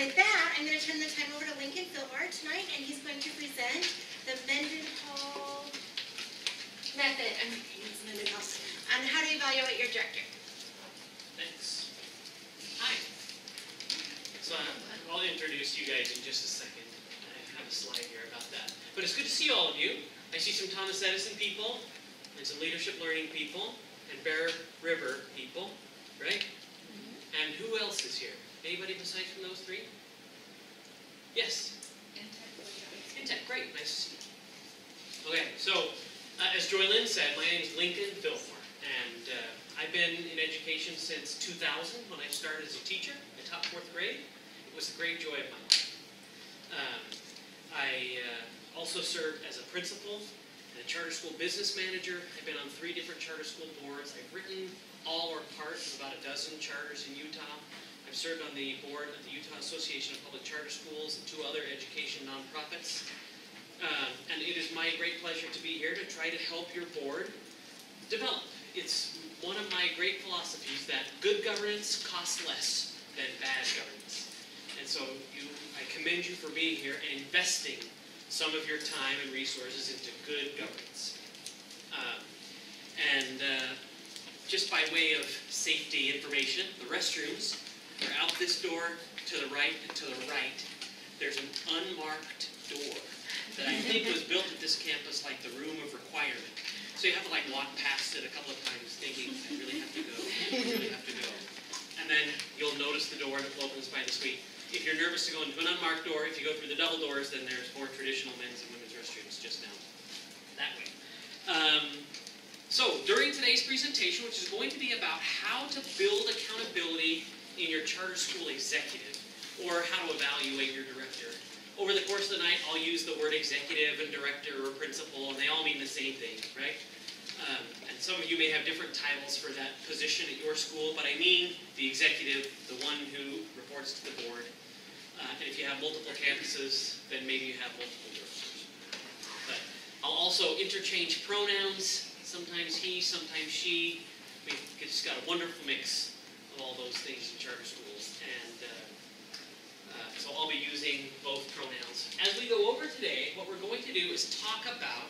with that, I'm going to turn the time over to Lincoln Fillmore tonight, and he's going to present the Mendenhall method, I'm it's Mendenhall, on how to evaluate your director. Thanks. Hi. So uh, I'll introduce you guys in just a second. I have a slide here about that. But it's good to see all of you. I see some Thomas Edison people, and some leadership learning people, and Bear River people, right? And who else is here? Anybody besides from those three? Yes? Intech, great, nice to see you. Okay, so uh, as Joy Lynn said, my name is Lincoln Fillmore, and uh, I've been in education since 2000 when I started as a teacher. I taught fourth grade. It was a great joy of my life. Um, I uh, also served as a principal and a charter school business manager. I've been on three different charter school boards. I've written all or part of about a dozen charters in Utah. I've served on the board of the Utah Association of Public Charter Schools and two other education nonprofits. Um, and it is my great pleasure to be here to try to help your board develop. It's one of my great philosophies that good governance costs less than bad governance. And so you, I commend you for being here and investing some of your time and resources into good governance. Um, and uh, just by way of safety information, the restrooms are out this door to the right and to the right. There's an unmarked door that I think was built at this campus like the room of requirement. So you have to like walk past it a couple of times thinking, I really have to go, I really have to go. And then you'll notice the door that opens by the suite. If you're nervous to go into an unmarked door, if you go through the double doors, then there's more traditional men's and women's restrooms just now, that way. Um, so during today's presentation, which is going to be about how to build accountability in your charter school executive, or how to evaluate your director, over the course of the night, I'll use the word executive and director or principal, and they all mean the same thing, right? Um, and some of you may have different titles for that position at your school, but I mean the executive, the one who reports to the board. Uh, and if you have multiple campuses, then maybe you have multiple directors. But I'll also interchange pronouns, sometimes he, sometimes she. We've just got a wonderful mix all those things in charter schools. And uh, uh, so I'll be using both pronouns. As we go over today, what we're going to do is talk about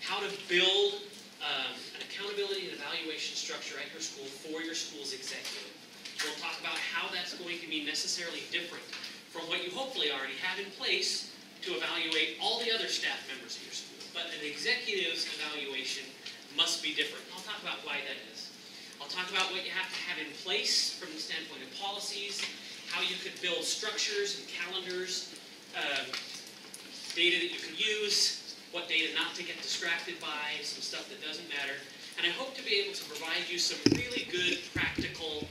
how to build um, an accountability and evaluation structure at your school for your school's executive. We'll talk about how that's going to be necessarily different from what you hopefully already have in place to evaluate all the other staff members of your school. But an executive's evaluation must be different. I'll talk about why that is. I'll talk about what you have to have in place from the standpoint of policies, how you could build structures and calendars, um, data that you can use, what data not to get distracted by, some stuff that doesn't matter. And I hope to be able to provide you some really good, practical,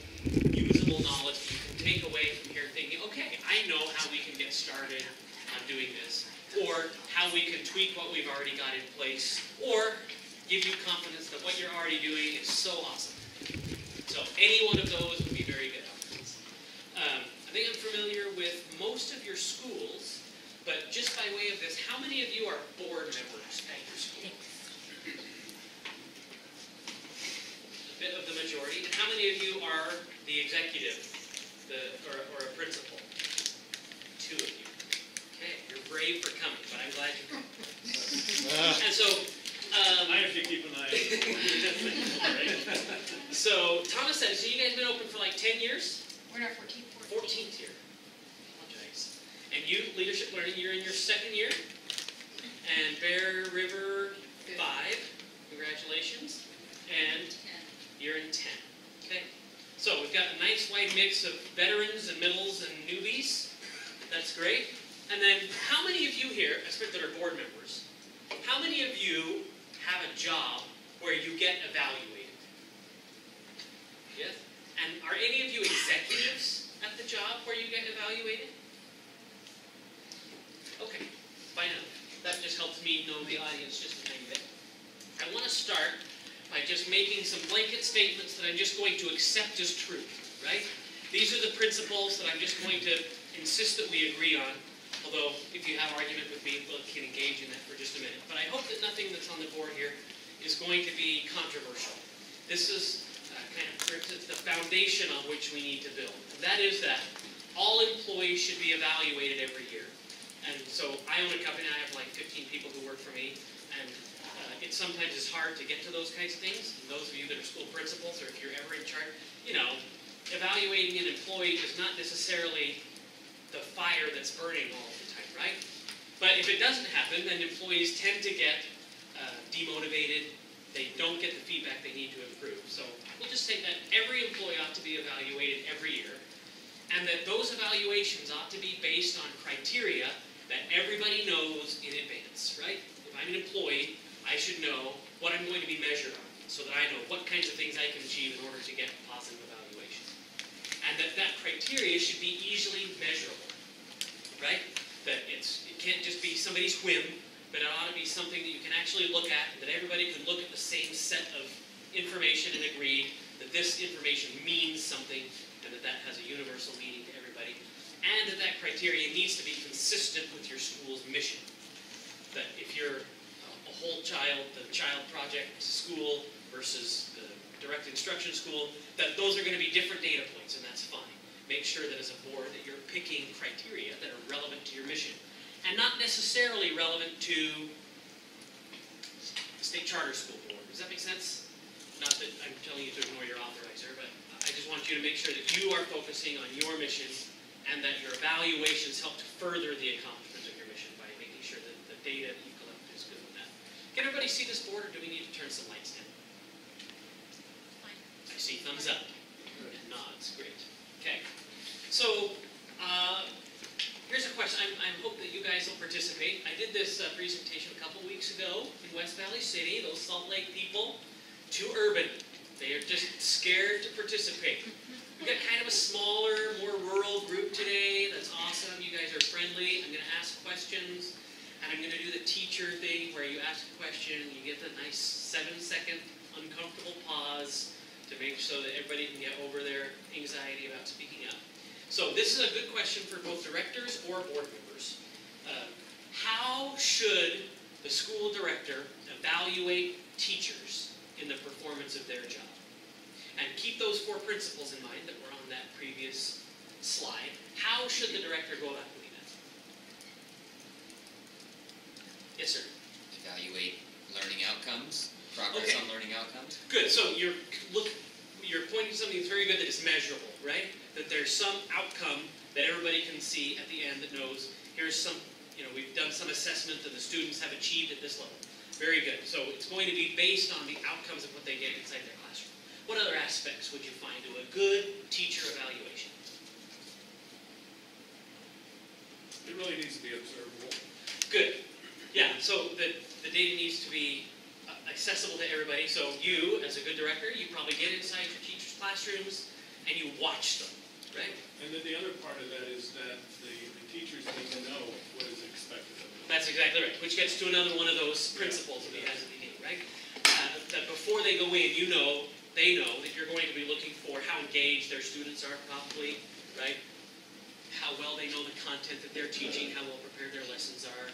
usable knowledge that you can take away from here thinking, okay, I know how we can get started on doing this, or how we can tweak what we've already got in place, or give you confidence that what you're already doing is so awesome. So any one of those would be very good. Um, I think I'm familiar with most of your schools, but just by way of this, how many of you are board members at your school? A bit of the majority. And how many of you are the executive the, or, or a principal? Two of you. Okay, you're brave for coming, but I'm glad you come. and so, um, I have to keep an eye on so Thomas said, so you guys been open for like 10 years? We're in our 14th. 14th year. Apologize. And you, leadership learning, you're in your second year. And Bear River, five. Congratulations. And you're in 10. Okay? So we've got a nice wide mix of veterans and middles and newbies. That's great. And then how many of you here, especially that are board members, how many of you have a job where you get evaluated? Yes? And are any of you executives at the job where you get evaluated? Okay, fine. That just helps me know the audience just a tiny bit. I want to start by just making some blanket statements that I'm just going to accept as truth, right? These are the principles that I'm just going to insist that we agree on. Although, if you have argument with me, we can engage in that for just a minute. But I hope that nothing that's on the board here is going to be controversial. This is uh, kind of the foundation on which we need to build. That is that all employees should be evaluated every year. And so I own a company, I have like fifteen people who work for me, and uh, it sometimes is hard to get to those kinds of things. And those of you that are school principals, or if you're ever in charge, you know, evaluating an employee is not necessarily the fire that's burning all the time, right? But if it doesn't happen, then employees tend to get uh, demotivated. They don't get the feedback they need to improve. So we'll just say that every employee ought to be evaluated every year, and that those evaluations ought to be based on criteria that everybody knows in advance, right? If I'm an employee, I should know what I'm going to be measured on, so that I know what kinds of things I can achieve in order to get positive. And that that criteria should be easily measurable, right? That it's, it can't just be somebody's whim, but it ought to be something that you can actually look at, that everybody can look at the same set of information and agree that this information means something, and that that has a universal meaning to everybody, and that that criteria needs to be consistent with your school's mission. That if you're a whole child, the child project school versus the direct instruction school, that those are going to be different data points, and that's fine. Make sure that as a board that you're picking criteria that are relevant to your mission, and not necessarily relevant to the state charter school board. Does that make sense? Not that I'm telling you to ignore your authorizer, but I just want you to make sure that you are focusing on your mission and that your evaluations help to further the accomplishment of your mission by making sure that the data that you collect is good with that. Can everybody see this board, or do we need to turn some lights down? See thumbs up. And nods, great. Okay, so, uh, here's a question, I hope that you guys will participate. I did this uh, presentation a couple weeks ago in West Valley City, those Salt Lake people, too urban. They are just scared to participate. We've got kind of a smaller, more rural group today, that's awesome, you guys are friendly, I'm gonna ask questions, and I'm gonna do the teacher thing where you ask a question, and you get the nice seven-second uncomfortable pause, to make so that everybody can get over their anxiety about speaking up. So this is a good question for both directors or board members. Uh, how should the school director evaluate teachers in the performance of their job? And keep those four principles in mind that were on that previous slide. How should the director go about doing that? Yes, sir. evaluate learning outcomes, progress Okay. on learning outcomes. Good. So you're look, you're pointing to something that's very good that is measurable, right? That there's some outcome that everybody can see at the end that knows here's some, you know, we've done some assessment that the students have achieved at this level. Very good. So it's going to be based on the outcomes of what they get inside their classroom. What other aspects would you find to a good teacher evaluation? It really needs to be observable. Good. Yeah, so the, the data needs to be accessible to everybody. So you, as a good director, you probably get inside your teachers' classrooms and you watch them, right? And then the other part of that is that the, the teachers need to know what is expected of them. That's exactly right, which gets to another one of those principles that we had at the beginning, right? Uh, that before they go in, you know, they know that you're going to be looking for how engaged their students are probably, right? How well they know the content that they're teaching, how well prepared their lessons are.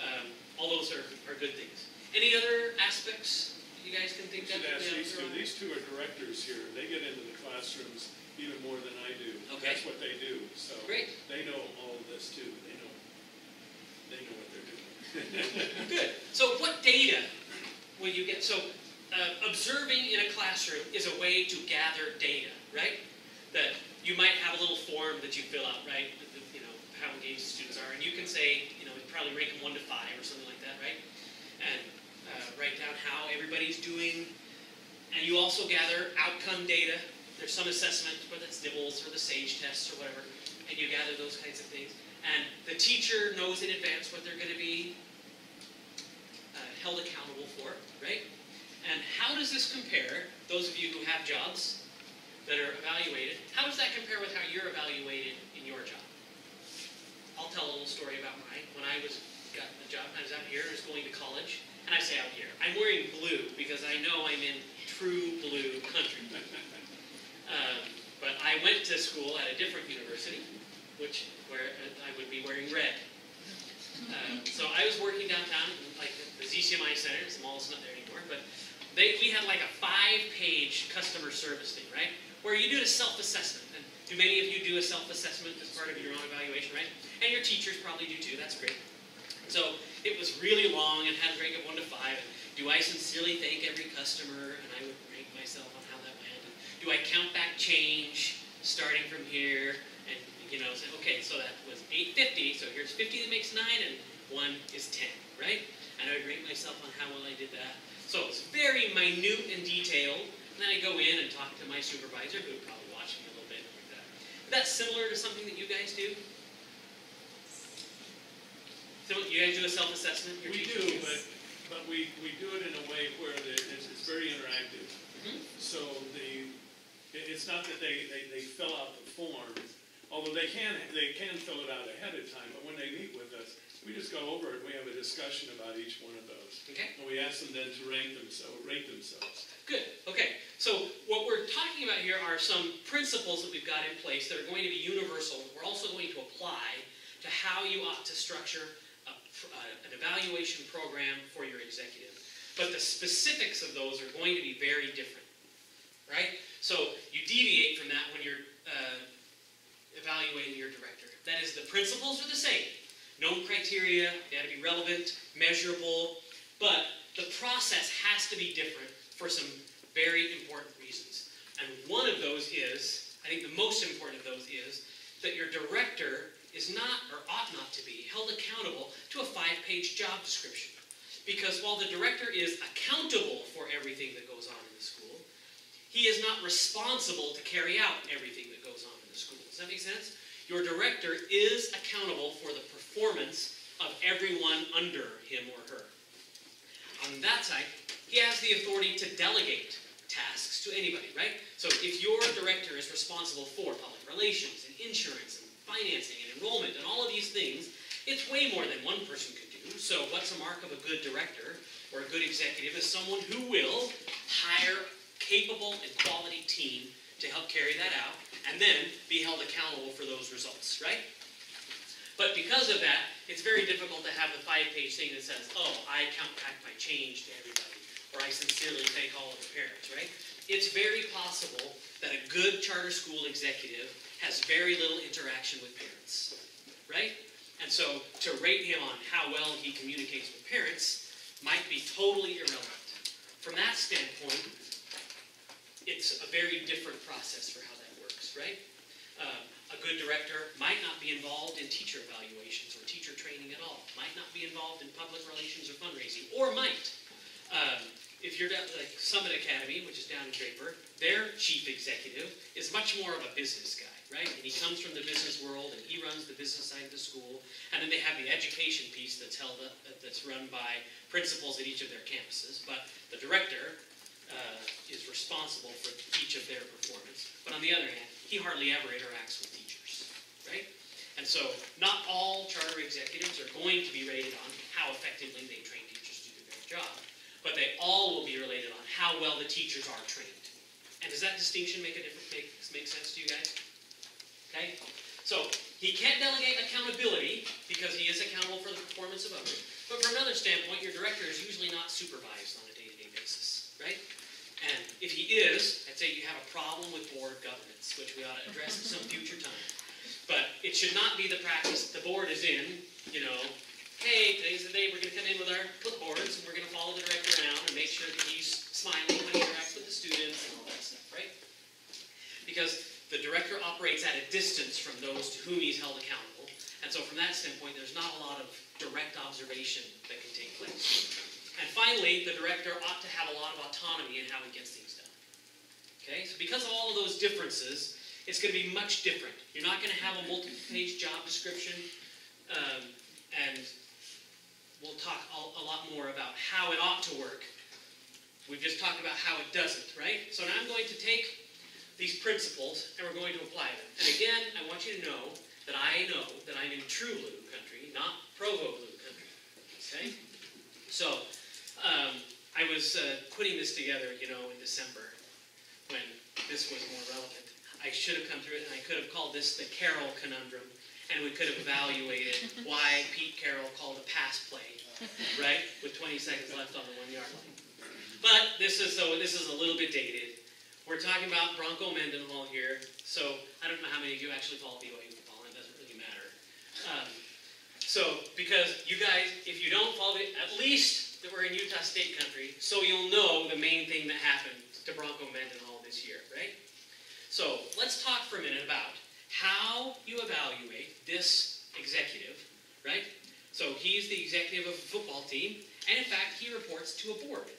Um, all those are, are good things. Any other aspects you guys can think of? should that ask we these two, these two are directors here, they get into the classrooms even more than I do. Okay. That's what they do, so. Great. They know all of this too, they know, they know what they're doing. Good. So what data will you get? So uh, observing in a classroom is a way to gather data, right? That you might have a little form that you fill out, right? You know, how engaged the students are. And you can say, you know, probably rank them one to five or something like that, right? And uh, write down how everybody's doing. And you also gather outcome data. There's some assessment, whether it's DIBELS or the SAGE tests or whatever, and you gather those kinds of things. And the teacher knows in advance what they're going to be uh, held accountable for, right? And how does this compare, those of you who have jobs that are evaluated, how does that compare with how you're evaluated in your job? I'll tell a little story about mine. When I was got the job, I was out here, I was going to college, and I say out here, I'm wearing blue because I know I'm in true blue country. Um, but I went to school at a different university, which where I would be wearing red. Um, so I was working downtown, like the ZCMI Center. The mall's not there anymore, but they we had like a five-page customer service thing, right? Where you do a self-assessment, and Do many of you do a self-assessment as part of your own evaluation, right? And your teachers probably do too, that's great. So it was really long and had a rank of one to five. And Do I sincerely thank every customer? And I would rank myself on how that went. And do I count back change starting from here? And you know, say, okay, so that was 850, so here's 50 that makes 9, and 1 is 10, right? And I would rate myself on how well I did that. So it's very minute and detailed. And then I go in and talk to my supervisor, who would probably watch me a little bit like that. Is that similar to something that you guys do? So you guys do a self-assessment? We do, but, but we, we do it in a way where it's, it's very interactive. Mhm. So the, it, it's not that they, they, they fill out the form, although they can, they can fill it out ahead of time, but when they meet with us, we just go over it, and we have a discussion about each one of those. Okay. And we ask them then to rank themselves, rate themselves. Good. Okay. So what we're talking about here are some principles that we've got in place that are going to be universal. We're also going to apply to how you ought to structure uh, an evaluation program for your executive. But the specifics of those are going to be very different, right? So you deviate from that when you're uh, evaluating your director. That is, the principles are the same. Known criteria, they got to be relevant, measurable, but the process has to be different for some very important reasons. And one of those is, I think the most important of those is, that your director is not, or ought not to be, held accountable to a five-page job description. Because while the director is accountable for everything that goes on in the school, he is not responsible to carry out everything that goes on in the school. Does that make sense? Your director is accountable for the performance of everyone under him or her. On that side, he has the authority to delegate tasks to anybody, right? So if your director is responsible for public relations and insurance and financing and enrollment and all of these things, it's way more than one person could do. So what's a mark of a good director or a good executive is someone who will hire capable and quality team to help carry that out and then be held accountable for those results, right? But because of that, it's very difficult to have the five-page thing that says, oh, I count back my change to everybody, or I sincerely thank all of the parents, right? It's very possible that a good charter school executive has very little interaction with parents, right? And so to rate him on how well he communicates with parents might be totally irrelevant. From that standpoint, it's a very different process for how that works, right? Um, a good director might not be involved in teacher evaluations or teacher training at all, might not be involved in public relations or fundraising, or might. Um, if you're down, like Summit Academy, which is down in Draper, their chief executive is much more of a business guy, right? And he comes from the business world and he runs the business side of the school. And then they have the education piece that's held up, that's run by principals at each of their campuses. But the director uh, is responsible for each of their performance. But on the other hand, he hardly ever interacts with teachers, right? And so not all charter executives are going to be rated on how effectively they train teachers to do their job, but they all will be related on how well the teachers are trained. And does that distinction make a difference, make, make sense to you guys? Okay? So he can't delegate accountability because he is accountable for the performance of others. But from another standpoint, your director is usually not supervised on a day-to-day basis, right? And if he is, I'd say you have a problem with board governance, which we ought to address at some future time. But it should not be the practice, that the board is in, you know, hey, today's the day we're gonna come in with our clipboards and we're gonna follow the director around and make sure that he's smiling when he interacts with the students and all that stuff, right? Because the director operates at a distance from those to whom he's held accountable. And so from that standpoint, there's not a lot of direct observation that can take place. And finally, the director ought to have a lot of autonomy in how he gets things done. Okay, so because of all of those differences, it's going to be much different. You're not going to have a multi-page job description, um, and we'll talk a, a lot more about how it ought to work. We've just talked about how it doesn't, right? So now I'm going to take these principles and we're going to apply them. And again, I want you to know that I know that I'm in true blue country, not Provo blue country. Okay? So, um, I was uh, putting this together, you know, in December when this was more relevant. I should have come through it and I could have called this the Carroll conundrum and we could have evaluated why Pete Carroll called a pass play, right, with 20 seconds left on the one yard line. But this is so this is a little bit dated. We're talking about Bronco Mendenhall here. So I don't know how many of you actually follow BYU football, and it doesn't really matter. Um, so because you guys, if you don't follow it, at least that we're in Utah State country, so you'll know the main thing that happened to Bronco Mendenhall this year, right? So let's talk for a minute about how you evaluate this executive, right? So he's the executive of a football team, and in fact, he reports to a board.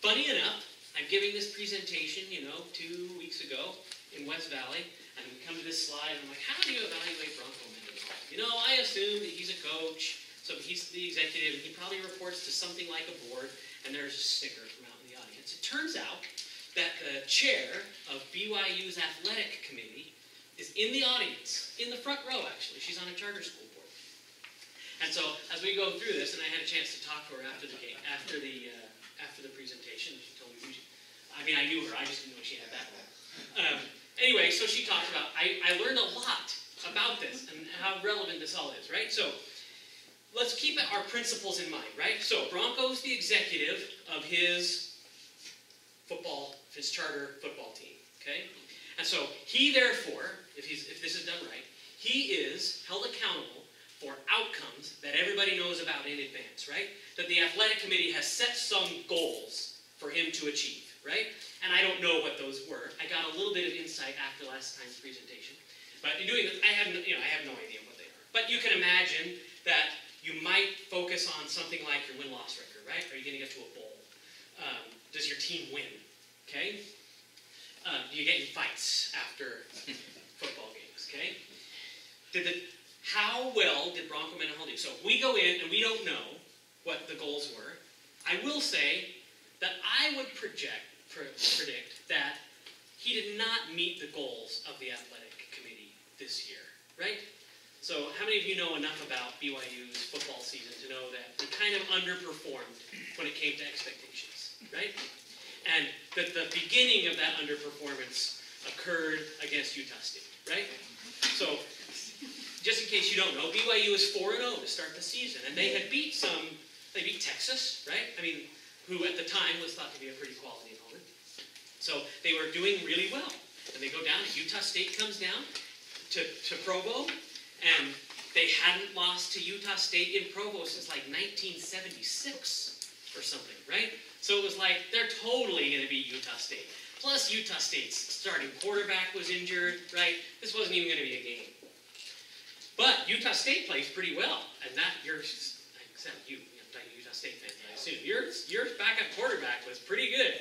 Funny enough, I'm giving this presentation, you know, two weeks ago in West Valley, and we come to this slide, and I'm like, how do you evaluate Bronco Mendenhall? You know, I assume that he's a coach, so he's the executive, and he probably reports to something like a board, and there's a sticker from out in the audience. It turns out that the chair of BYU's athletic committee is in the audience, in the front row actually. She's on a charter school board. And so as we go through this, and I had a chance to talk to her after the after the uh, after the presentation, she told me who she, I mean, I knew her, I just didn't know she had that one. Um, anyway, so she talked about, I, I learned a lot about this and how relevant this all is, right? So let's keep our principles in mind, right? So Bronco's the executive of his football, his charter football team, okay? And so he therefore, if, he's, if this is done right, he is held accountable for outcomes that everybody knows about in advance, right? That the athletic committee has set some goals for him to achieve, right? And I don't know what those were. I got a little bit of insight after last time's presentation. But in doing this, I have no, you know, I have no idea what they are. But you can imagine that you might focus on something like your win-loss record, right? Are you going to get to a bowl? Um, does your team win? Okay? Um, do you get in fights after football games? Okay? Did the how well did Bronco Mendenhall do? So we go in and we don't know what the goals were. I will say that I would project, pr- predict that he did not meet the goals of the athletic committee this year, right? So how many of you know enough about BYU's football season to know that they kind of underperformed when it came to expectations, right? And that the beginning of that underperformance occurred against Utah State, right? So just in case you don't know, BYU is 4 0 to start the season. And they had beat some, they beat Texas, right? I mean, who at the time was thought to be a pretty quality. So they were doing really well. And they go down, Utah State comes down to, to Provo, and they hadn't lost to Utah State in Provo since like 1976 or something, right? So it was like, they're totally going to beat Utah State. Plus, Utah State's starting quarterback was injured, right? This wasn't even going to be a game. But Utah State plays pretty well, and that your except you, I'm talking Utah State fans, I assume your your backup quarterback was pretty good,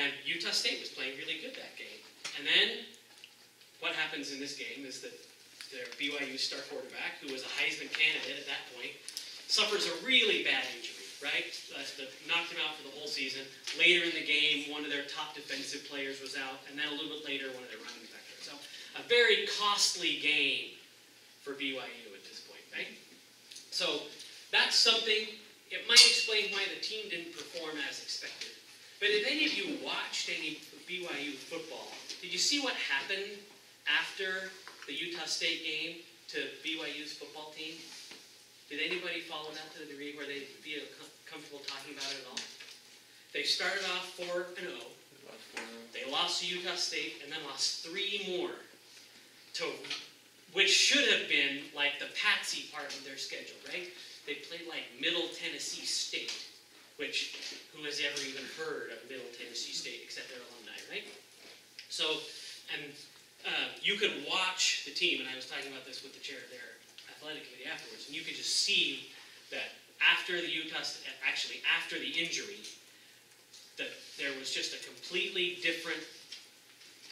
and Utah State was playing really good that game. And then what happens in this game is that their BYU star quarterback, who was a Heisman candidate at that point, suffers a really bad injury. Right, That's knocked him out for the whole season. Later in the game, one of their top defensive players was out, and then a little bit later, one of their running backs. So a very costly game for BYU at this point, right? So that's something, it might explain why the team didn't perform as expected. But if any of you watched any BYU football, did you see what happened after the Utah State game to BYU's football team? Did anybody follow that to the degree where they'd be comfortable talking about it at all? They started off 4 and 0. They lost to Utah State and then lost three more to which should have been like the patsy part of their schedule, right? They played like Middle Tennessee State, which who has ever even heard of Middle Tennessee State except their alumni, right? So, and uh, you could watch the team, and I was talking about this with the chair of their athletic committee afterwards, and you could just see that after the Utah, actually after the injury, that there was just a completely different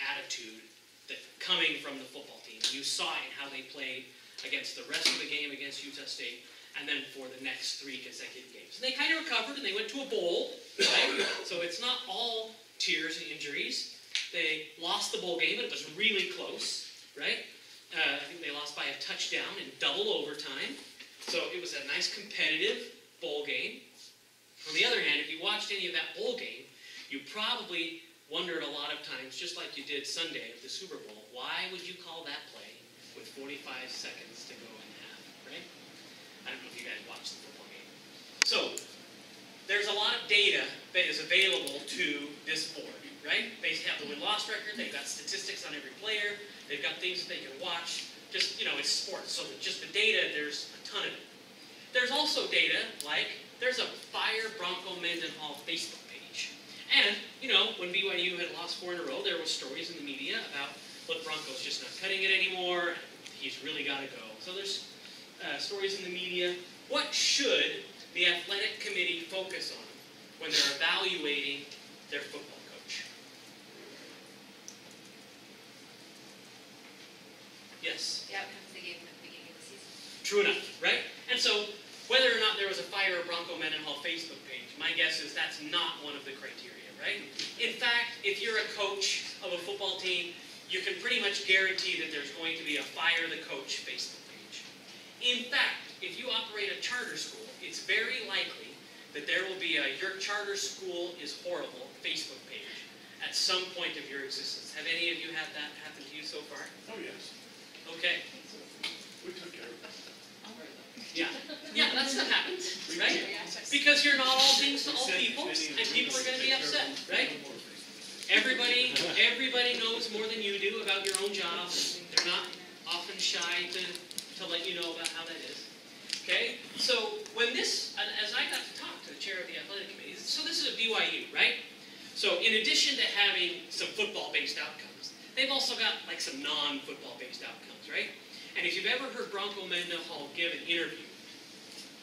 attitude that coming from the football team. You saw it in how they played against the rest of the game against Utah State, and then for the next three consecutive games. And they kind of recovered, and they went to a bowl, right? so it's not all tears and injuries. They lost the bowl game, but it was really close, right? Uh, I think they lost by a touchdown in double overtime. So it was a nice competitive bowl game. On the other hand, if you watched any of that bowl game, you probably wondered a lot of times, just like you did Sunday at the Super Bowl, why would you call that play with 45 seconds to go in half, right? I don't know if you guys watched the football game. So, there's a lot of data that is available to this board, right? They have the win-loss record, they've got statistics on every player, they've got things that they can watch. Just, you know, it's sports, so just the data, there's a ton of it. There's also data like there's a Fire Bronco Mendenhall Facebook page. And, you know, when BYU had lost four in a row, there was stories in the media about, look, Bronco's just not cutting it anymore, he's really got to go. So there's uh, stories in the media. What should the athletic committee focus on when they're evaluating their football coach? Yes? The outcomes they gave them at the beginning of the season. True enough, right? And so, whether or not there was a Fire Bronco Mendenhall Facebook page, my guess is that's not one of the criteria, right? In fact, if you're a coach of a football team, you can pretty much guarantee that there's going to be a Fire the Coach Facebook. In fact, if you operate a charter school, it's very likely that there will be a Your Charter School is Horrible Facebook page at some point of your existence. Have any of you had that happen to you so far? Oh, yes, Okay. we took care of it. Yeah, yeah, that stuff happens, right? Because you're not all things to all people, and people are gonna be upset, right? No more Facebook. Everybody, everybody knows more than you do about your own job. They're not often shy to, to let you know about how that is. Okay, so when this, as I got to talk to the chair of the athletic committee, so this is a BYU, right? So in addition to having some football-based outcomes, they've also got like some non-football-based outcomes, right? And if you've ever heard Bronco Mendenhall give an interview,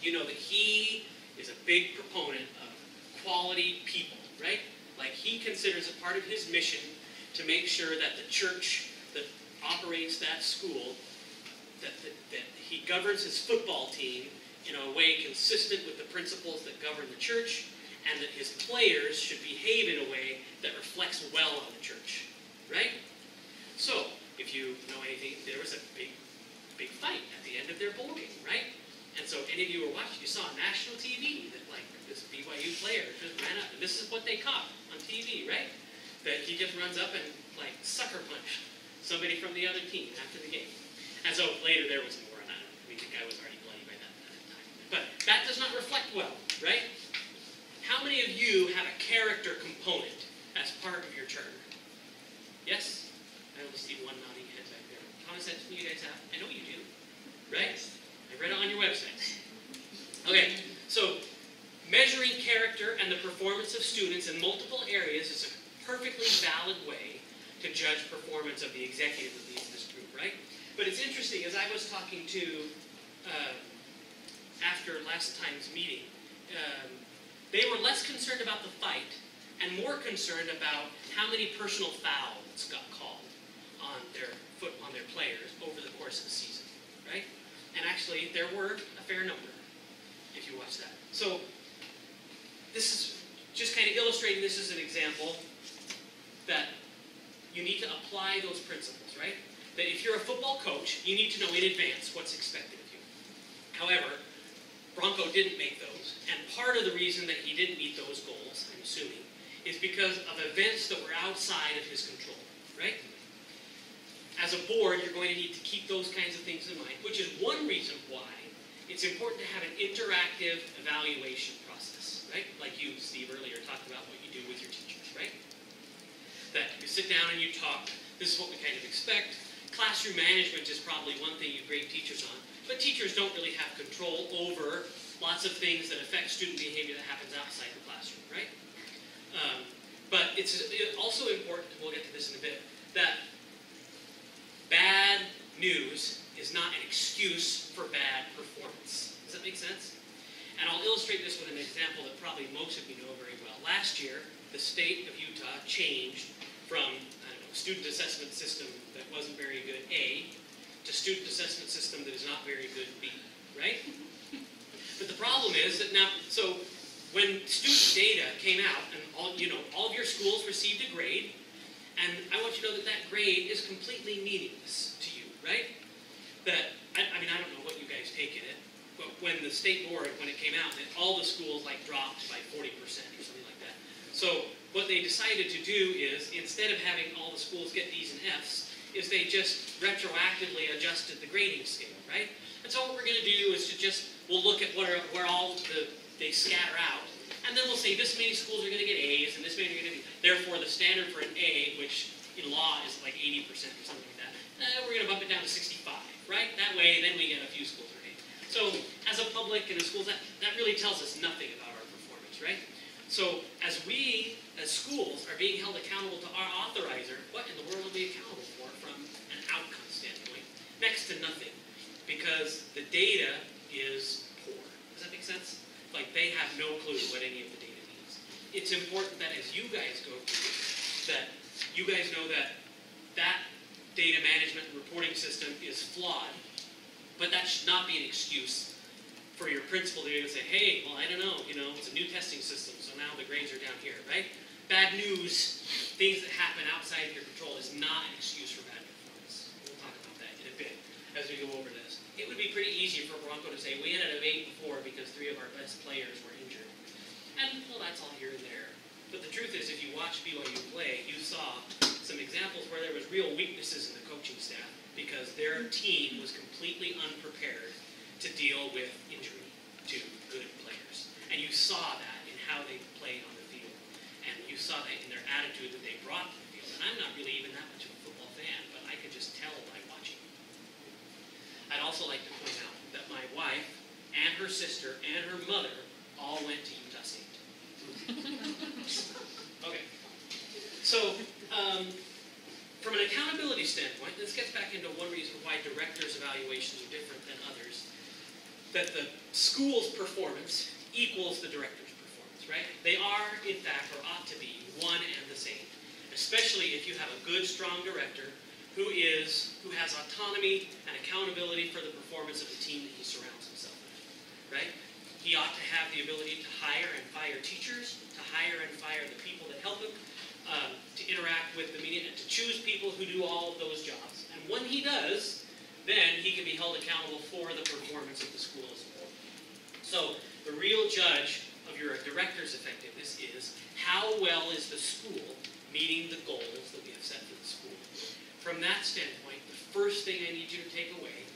you know that he is a big proponent of quality people, right? Like he considers a part of his mission to make sure that the church that operates that school, that, that, that he governs his football team in a way consistent with the principles that govern the church, and that his players should behave in a way that reflects well on the church, right? So, if you know anything, there was a big, big fight at the end of their bowl game, right? And so, any of you were watching, you saw on national TV that like this BYU player just ran up, and this is what they caught on TV, right? That he just runs up and like sucker punched somebody from the other team after the game. And so later there was more, and I don't, we think I was already bloody by that, that time. But that does not reflect well, right? How many of you have a character component as part of your charter? Yes? I only see one nodding head back there. Thomas, that's what you guys have? I know you do, right? I read it on your websites. Okay, so measuring character and the performance of students in multiple areas is a perfectly valid way to judge performance of the executive that leads this group, right? But it's interesting, as I was talking to, um, after last time's meeting, um, they were less concerned about the fight and more concerned about how many personal fouls got called on their foot on their players over the course of the season, right? And actually, there were a fair number, if you watch that. So, this is just kind of illustrating this as an example that you need to apply those principles, right? That if you're a football coach, you need to know in advance what's expected of you. However, Bronco didn't make those, and part of the reason that he didn't meet those goals, I'm assuming, is because of events that were outside of his control, right? As a board, you're going to need to keep those kinds of things in mind, which is one reason why it's important to have an interactive evaluation process, right? Like you, Steve, earlier talked about what you do with your teachers, right? That you sit down and you talk. This is what we kind of expect. Classroom management is probably one thing you grade teachers on, but teachers don't really have control over lots of things that affect student behavior that happens outside the classroom, right? Um, but it's also important, we'll get to this in a bit, that bad news is not an excuse for bad performance. Does that make sense? And I'll illustrate this with an example that probably most of you know very well. Last year, the state of Utah changed from, student assessment system that wasn't very good, A, to student assessment system that is not very good, B, right? But the problem is that now, so when student data came out and all, you know, all of your schools received a grade, and I want you to know that that grade is completely meaningless to you, right? That, I, I mean, I don't know what you guys take in it, but when the state board, when it came out, all the schools like dropped by 40% or something like that. So what they decided to do is, instead of having all the schools get D's and F's, is they just retroactively adjusted the grading scale, right? And so what we're going to do is to just, we'll look at what are, where all the, they scatter out, And then we'll say this many schools are going to get A's and this many are going to be. Therefore, the standard for an A, which in law is like 80% or something like that, uh, we're going to bump it down to 65, right? That way, then we get a few schools are A. So, as a public and a schools, that, that really tells us nothing about our performance, right? So, as we, as schools, are being held accountable to our authorizer, what in the world are we accountable for from an outcome standpoint? Next to nothing, because the data is poor. Does that make sense? Like they have no clue what any of the data means. It's important that as you guys go through that you guys know that that data management and reporting system is flawed, but that should not be an excuse for your principal to say, hey, well, I don't know, you know, it's a new testing system, now the grades are down here, right? Bad news, things that happen outside of your control is not an excuse for bad performance. We'll talk about that in a bit as we go over this. It would be pretty easy for Bronco to say, we ended up eight before because three of our best players were injured. And, well, that's all here and there. But the truth is, if you watch BYU play, you saw some examples where there was real weaknesses in the coaching staff because their team was completely unprepared to deal with injury to good players. And you saw that how they played on the field. And you saw that in their attitude that they brought to the field. And I'm not really even that much of a football fan, but I could just tell by watching. I'd also like to point out that my wife and her sister and her mother all went to Utah State. okay. So, um, from an accountability standpoint, this gets back into one reason why directors' evaluations are different than others. That the school's performance equals the director's right? They are, in fact, or ought to be, one and the same. Especially if you have a good, strong director who is who has autonomy and accountability for the performance of the team that he surrounds himself with, right? He ought to have the ability to hire and fire teachers, to hire and fire the people that help him, um, to interact with the media, and to choose people who do all of those jobs. And when he does, then he can be held accountable for the performance of the school as a whole. So the real judge your director's effectiveness is how well is the school meeting the goals that we have set for the school. From that standpoint, the first thing I need you to take away,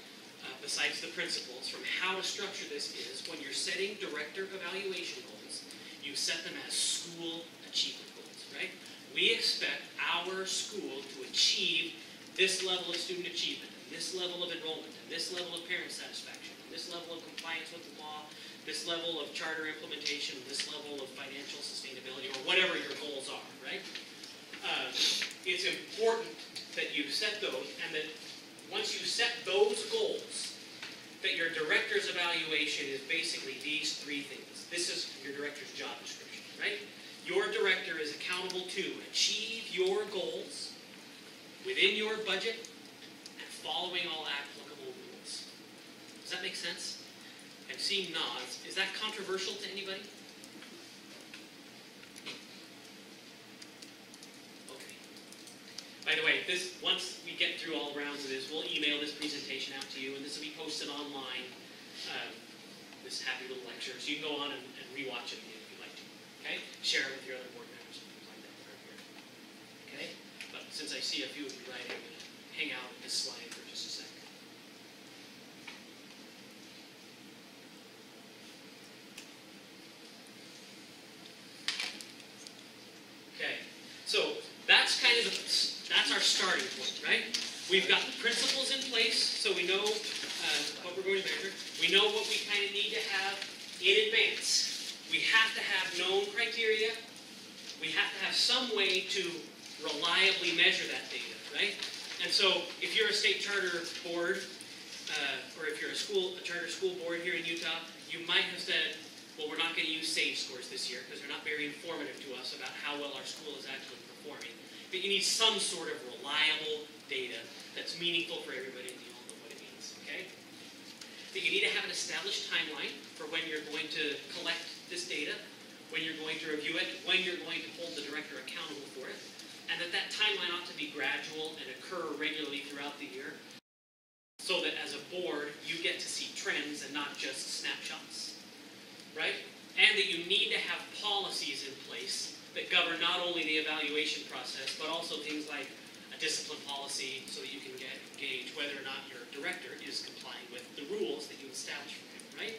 uh, besides the principles from how to structure this is when you're setting director evaluation goals, you set them as school achievement goals, right? We expect our school to achieve this level of student achievement, and this level of enrollment, and this level of parent satisfaction, and this level of compliance with the law, this level of charter implementation, this level of financial sustainability, or whatever your goals are, right? Uh, it's important that you set those, and that once you set those goals, that your director's evaluation is basically these three things. This is your director's job description, right? Your director is accountable to achieve your goals within your budget and following all applicable rules. Does that make sense? I'm seeing nods. Is that controversial to anybody? Okay. By the way, this once we get through all rounds of this, we'll email this presentation out to you, and this will be posted online. Um, this happy little lecture, so you can go on and, and rewatch it if you'd like to. Okay? Share it with your other board members and things like that here. Okay? But since I see a few of you right I'm going to hang out with this slide for just a second. Okay, so that's kind of the, that's our starting point, right? We've got the principles in place, so we know uh, what we're going to measure. We know what we kind of need to have in advance. We have to have known criteria. We have to have some way to reliably measure that data, right? And so, if you're a state charter board, uh, or if you're a school, a charter school board here in Utah, you might have said, well, we're not going to use SAGE scores this year because they're not very informative to us about how well our school is actually performing. But you need some sort of reliable data that's meaningful for everybody and you all know what it means, okay? That you need to have an established timeline for when you're going to collect this data, when you're going to review it, when you're going to hold the director accountable for it, and that that timeline ought to be gradual and occur regularly throughout the year so that as a board you get to see trends and not just snapshots, right? And that you need to have policies in place that govern not only the evaluation process, but also things like a discipline policy so that you can get, gauge whether or not your director is complying with the rules that you establish for him, right?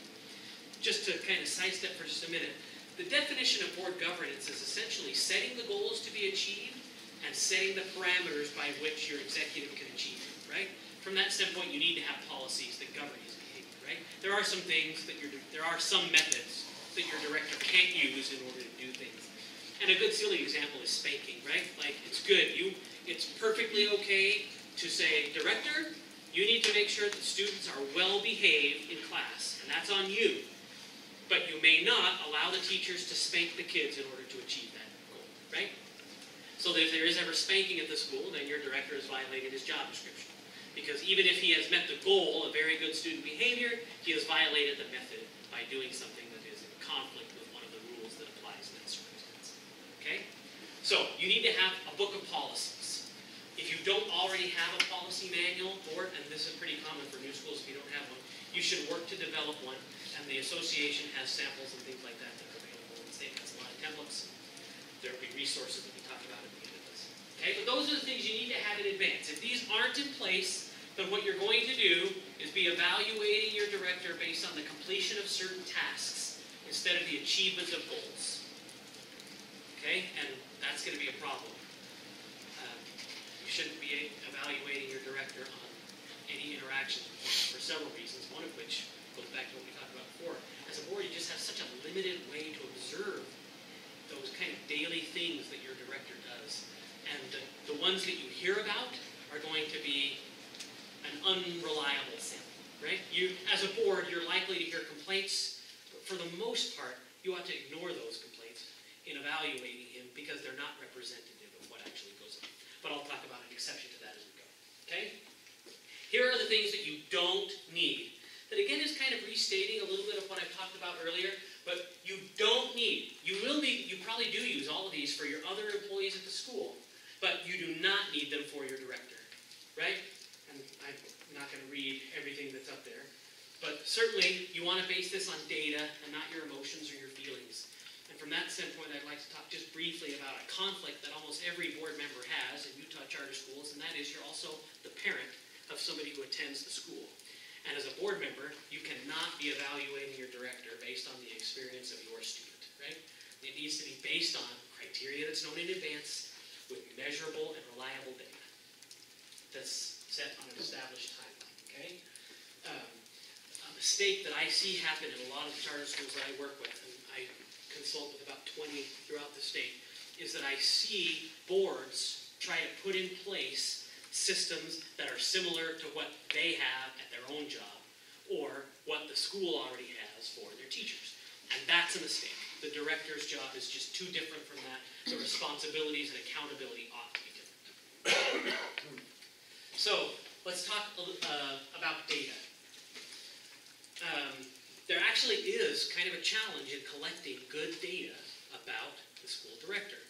Just to kind of sidestep for just a minute, the definition of board governance is essentially setting the goals to be achieved and setting the parameters by which your executive can achieve it, right? From that standpoint, you need to have policies that govern his behavior, right? There are some things that your, there are some methods that your director can't use in order to do things. And a good silly example is spanking, right? Like, it's good, you, it's perfectly okay to say, director, you need to make sure that students are well behaved in class, and that's on you. But you may not allow the teachers to spank the kids in order to achieve that goal, right? So that if there is ever spanking at the school, then your director has violated his job description. Because even if he has met the goal of very good student behavior, he has violated the method by doing something that is in conflict with one of the rules that applies in that circumstance. Okay? So you need to have a book of policies. If you don't already have a policy manual for it, and this is pretty common for new schools if you don't have one, you should work to develop one, and the association has samples and things like that that are available, and state has a lot of templates. There'll be resources that we talk about at the end of this. Okay, but those are the things you need to have in advance. If these aren't in place, then what you're going to do is be evaluating your director based on the completion of certain tasks instead of the achievement of goals. Okay, and that's going to be a problem. Um, you shouldn't be evaluating your director on any interactions for several reasons, one of which goes back to what we talked about before. As a board, you just have such a limited way to observe those kind of daily things that your director does. And the, the ones that you hear about are going to be an unreliable sample, right? You, as a board, you're likely to hear complaints, but for the most part, you ought to ignore those complaints in evaluating because they're not representative of what actually goes on. But I'll talk about an exception to that as we go, okay? Here are the things that you don't need. That again is kind of restating a little bit of what I talked about earlier, but you don't need, you will need, you probably do use all of these for your other employees at the school, but you do not need them for your director, right? And I'm not going to read everything that's up there, but certainly you want to base this on data and not your emotions or your feelings. From that standpoint, I'd like to talk just briefly about a conflict that almost every board member has in Utah charter schools, and that is you're also the parent of somebody who attends the school. And as a board member, you cannot be evaluating your director based on the experience of your student, right? It needs to be based on criteria that's known in advance with measurable and reliable data that's set on an established timeline, okay? Um, a mistake that I see happen in a lot of charter schools that I work with, consult with about 20 throughout the state, is that I see boards try to put in place systems that are similar to what they have at their own job or what the school already has for their teachers. And that's a mistake. The director's job is just too different from that. The responsibilities and accountability ought to be different. so let's talk uh, about data. Um, there actually is kind of a challenge in collecting good data about the school director.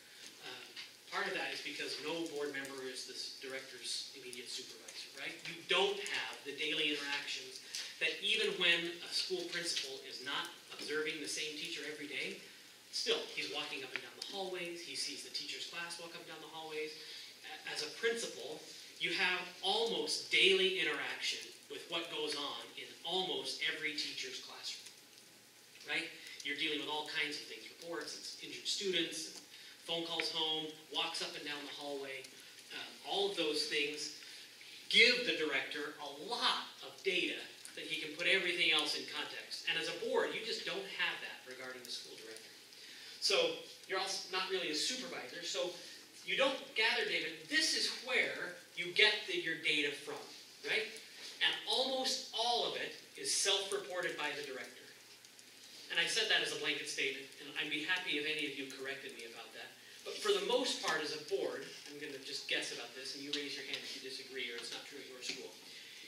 Um, Part of that is because no board member is the director's immediate supervisor, right? You don't have the daily interactions that even when a school principal is not observing the same teacher every day, still, he's walking up and down the hallways, he sees the teacher's class walk up and down the hallways. As a principal, you have almost daily interaction with what goes on in almost every teacher's classroom, right? You're dealing with all kinds of things, reports, injured students, phone calls home, walks up and down the hallway. Um, all of those things give the director a lot of data that he can put everything else in context. And as a board, you just don't have that regarding the school director. So you're also not really a supervisor, so you don't gather data. This is where you get the, your data from, right? And almost is self-reported by the director. And I said that as a blanket statement, and I'd be happy if any of you corrected me about that. But for the most part, as a board, I'm going to just guess about this, and you raise your hand if you disagree or it's not true at your school.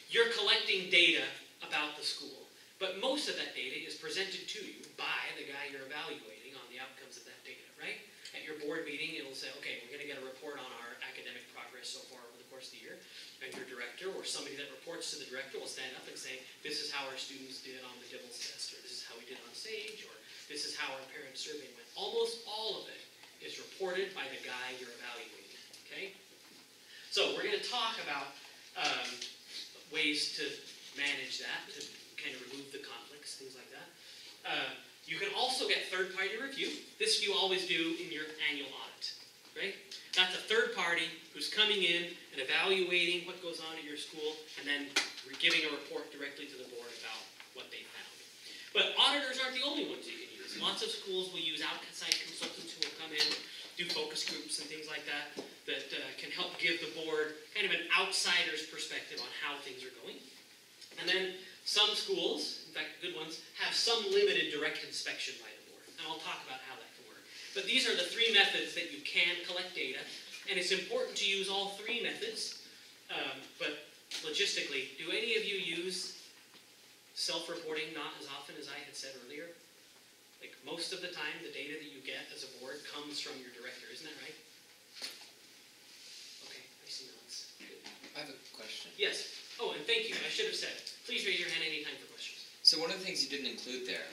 You're collecting data about the school, but most of that data is presented to you by the guy you're evaluating on the outcomes of that data, right? At your board meeting, it'll say, okay, we're going to get a report on our academic progress so far over the course of the year. And your director or somebody that reports to the director will stand up and say, this is how our students did on the DIBELS test, or this is how we did on Sage, or this is how our parent survey went. Almost all of it is reported by the guy you're evaluating, okay? So we're going to talk about um, ways to manage that, to kind of remove the conflicts, things like that. Uh, you can also get third party review. This you always do in your annual audit, right? That's a third party who's coming in and evaluating what goes on at your school and then giving a report directly to the board about what they found. But auditors aren't the only ones you can use. Lots of schools will use outside consultants who will come in, do focus groups and things like that, that uh, can help give the board kind of an outsider's perspective on how things are going. And then some schools, in fact, good ones, have some limited direct inspection by the board. And I'll talk about how that. But these are the three methods that you can collect data. And it's important to use all three methods. Um, but logistically, do any of you use self-reporting not as often as I had said earlier? Like most of the time, the data that you get as a board comes from your director, isn't that right? Okay, I see nods. Good. I have a question. Yes. Oh, and thank you. I should have said. Please raise your hand anytime for questions. So one of the things you didn't include there,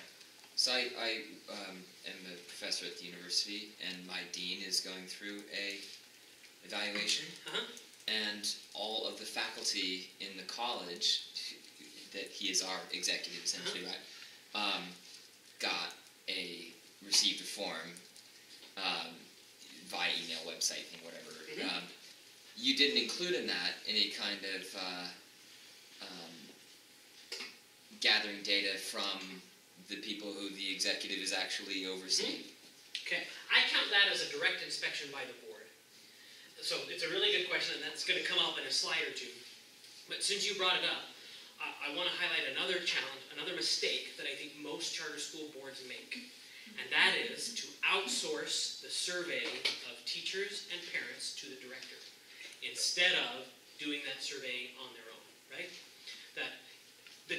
so I, I um, am a professor at the university, and my dean is going through a evaluation, Uh-huh. and all of the faculty in the college that he is our executive essentially, right? Um, got a received a form um, via email, website, thing, whatever. Mhm. Um, you didn't include in that any kind of uh, um, gathering data from the people who the executive is actually overseeing. Mm-hmm. Okay. I count that as a direct inspection by the board. So it's a really good question, and that's going to come up in a slide or two. But since you brought it up, I, I want to highlight another challenge, another mistake that I think most charter school boards make. And that is to outsource the survey of teachers and parents to the director instead of doing that surveying on their own, right? That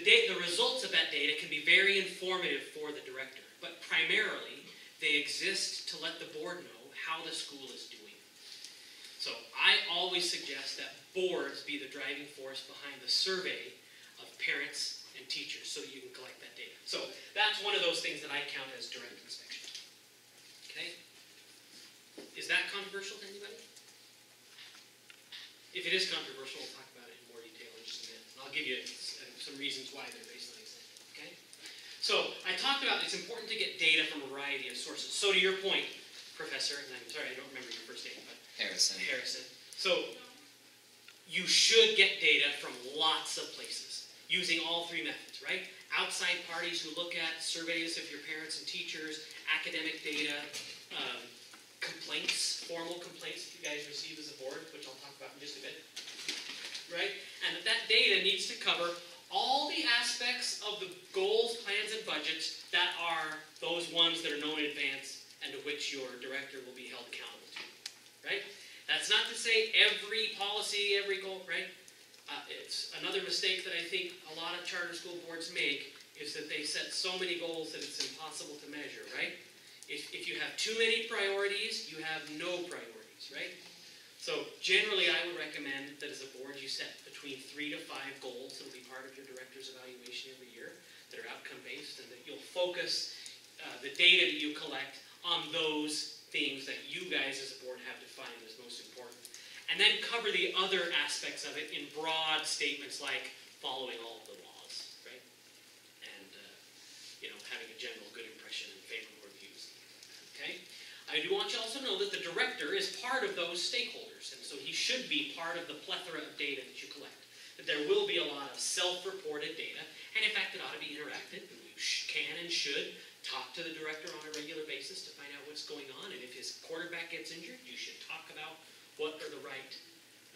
the, the results of that data can be very informative for the director, but primarily they exist to let the board know how the school is doing. So I always suggest that boards be the driving force behind the survey of parents and teachers so you can collect that data. So that's one of those things that I count as direct inspection. Okay? Is that controversial to anybody? If it is controversial, we'll talk about it in more detail in just a minute. I'll give you some reasons why they're based on example. Okay? So I talked about it's important to get data from a variety of sources. So to your point, Professor, and I'm sorry I don't remember your first name, but Harrison. Harrison. So you should get data from lots of places using all three methods, right? Outside parties who look at surveys of your parents and teachers, academic data, um, complaints, formal complaints that you guys receive as a board, which I'll talk about in just a bit, right? And that data needs to cover all the aspects of the goals, plans, and budgets that are those ones that are known in advance and to which your director will be held accountable to, right? That's not to say every policy, every goal, right? Uh, it's another mistake that I think a lot of charter school boards make is that they set so many goals that it's impossible to measure, right? If, if you have too many priorities, you have no priorities, right? So generally, I would recommend that as a board, you set between three to five goals that will be part of your director's evaluation every year that are outcome-based and that you'll focus uh, the data that you collect on those things that you guys as a board have defined as most important. And then cover the other aspects of it in broad statements like following all of the laws, right? And, uh, you know, having a general good impression and favorable reviews. Okay? I do want you also to know that the director is part of those stakeholders, and so he should be part of the plethora of data that you collect. That there will be a lot of self-reported data, and in fact, it ought to be interactive, you can and should talk to the director on a regular basis to find out what's going on, and if his quarterback gets injured, you should talk about what are the right,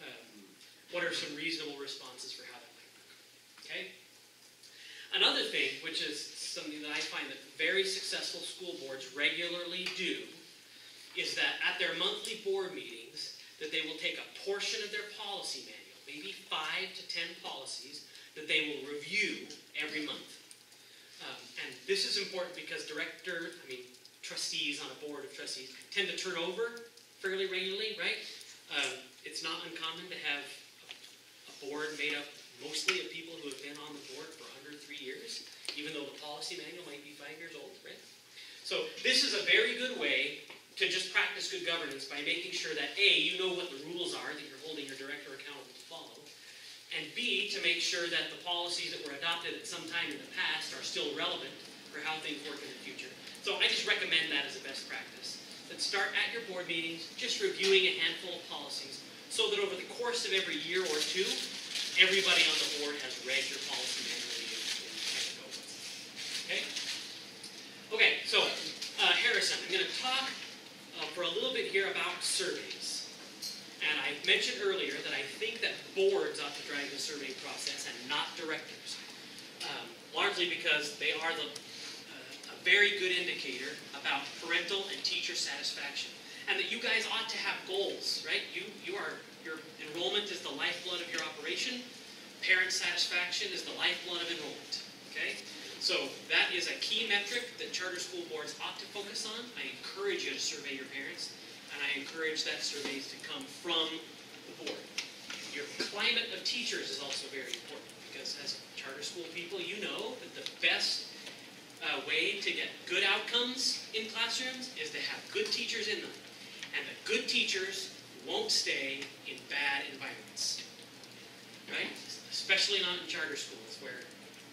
um, what are some reasonable responses for how that might work. Okay? Another thing, which is something that I find that very successful school boards regularly do, is that at their monthly board meetings, that they will take a portion of their policy manual, maybe five to ten policies, that they will review every month. Um, and this is important because director, I mean, trustees on a board of trustees tend to turn over fairly regularly, right? Um, it's not uncommon to have a, board made up mostly of people who have been on the board for under three years, even though the policy manual might be five years old, right? So this is a very good way to just practice good governance by making sure that A, you know what the rules are that you're holding your director accountable to follow, and B, to make sure that the policies that were adopted at some time in the past are still relevant for how things work in the future. So I just recommend that as a best practice. That start at your board meetings, just reviewing a handful of policies, so that over the course of every year or two, everybody on the board has read your policy manually and and Okay? Okay, so uh, Harrison, I'm going to talk uh, for a little bit here about surveys. And I mentioned earlier that I think that boards ought to drive the survey process and not directors. Um, largely because they are the, uh, a very good indicator about parental and teacher satisfaction. And that you guys ought to have goals, right? You, you are, your enrollment is the lifeblood of your operation. Parent satisfaction is the lifeblood of enrollment, okay? So that is a key metric that charter school boards ought to focus on. I encourage you to survey your parents, and I encourage that surveys to come from the board. Your climate of teachers is also very important, because as charter school people, you know that the best uh, way to get good outcomes in classrooms is to have good teachers in them. And the good teachers won't stay in bad environments. Right? Especially not in charter schools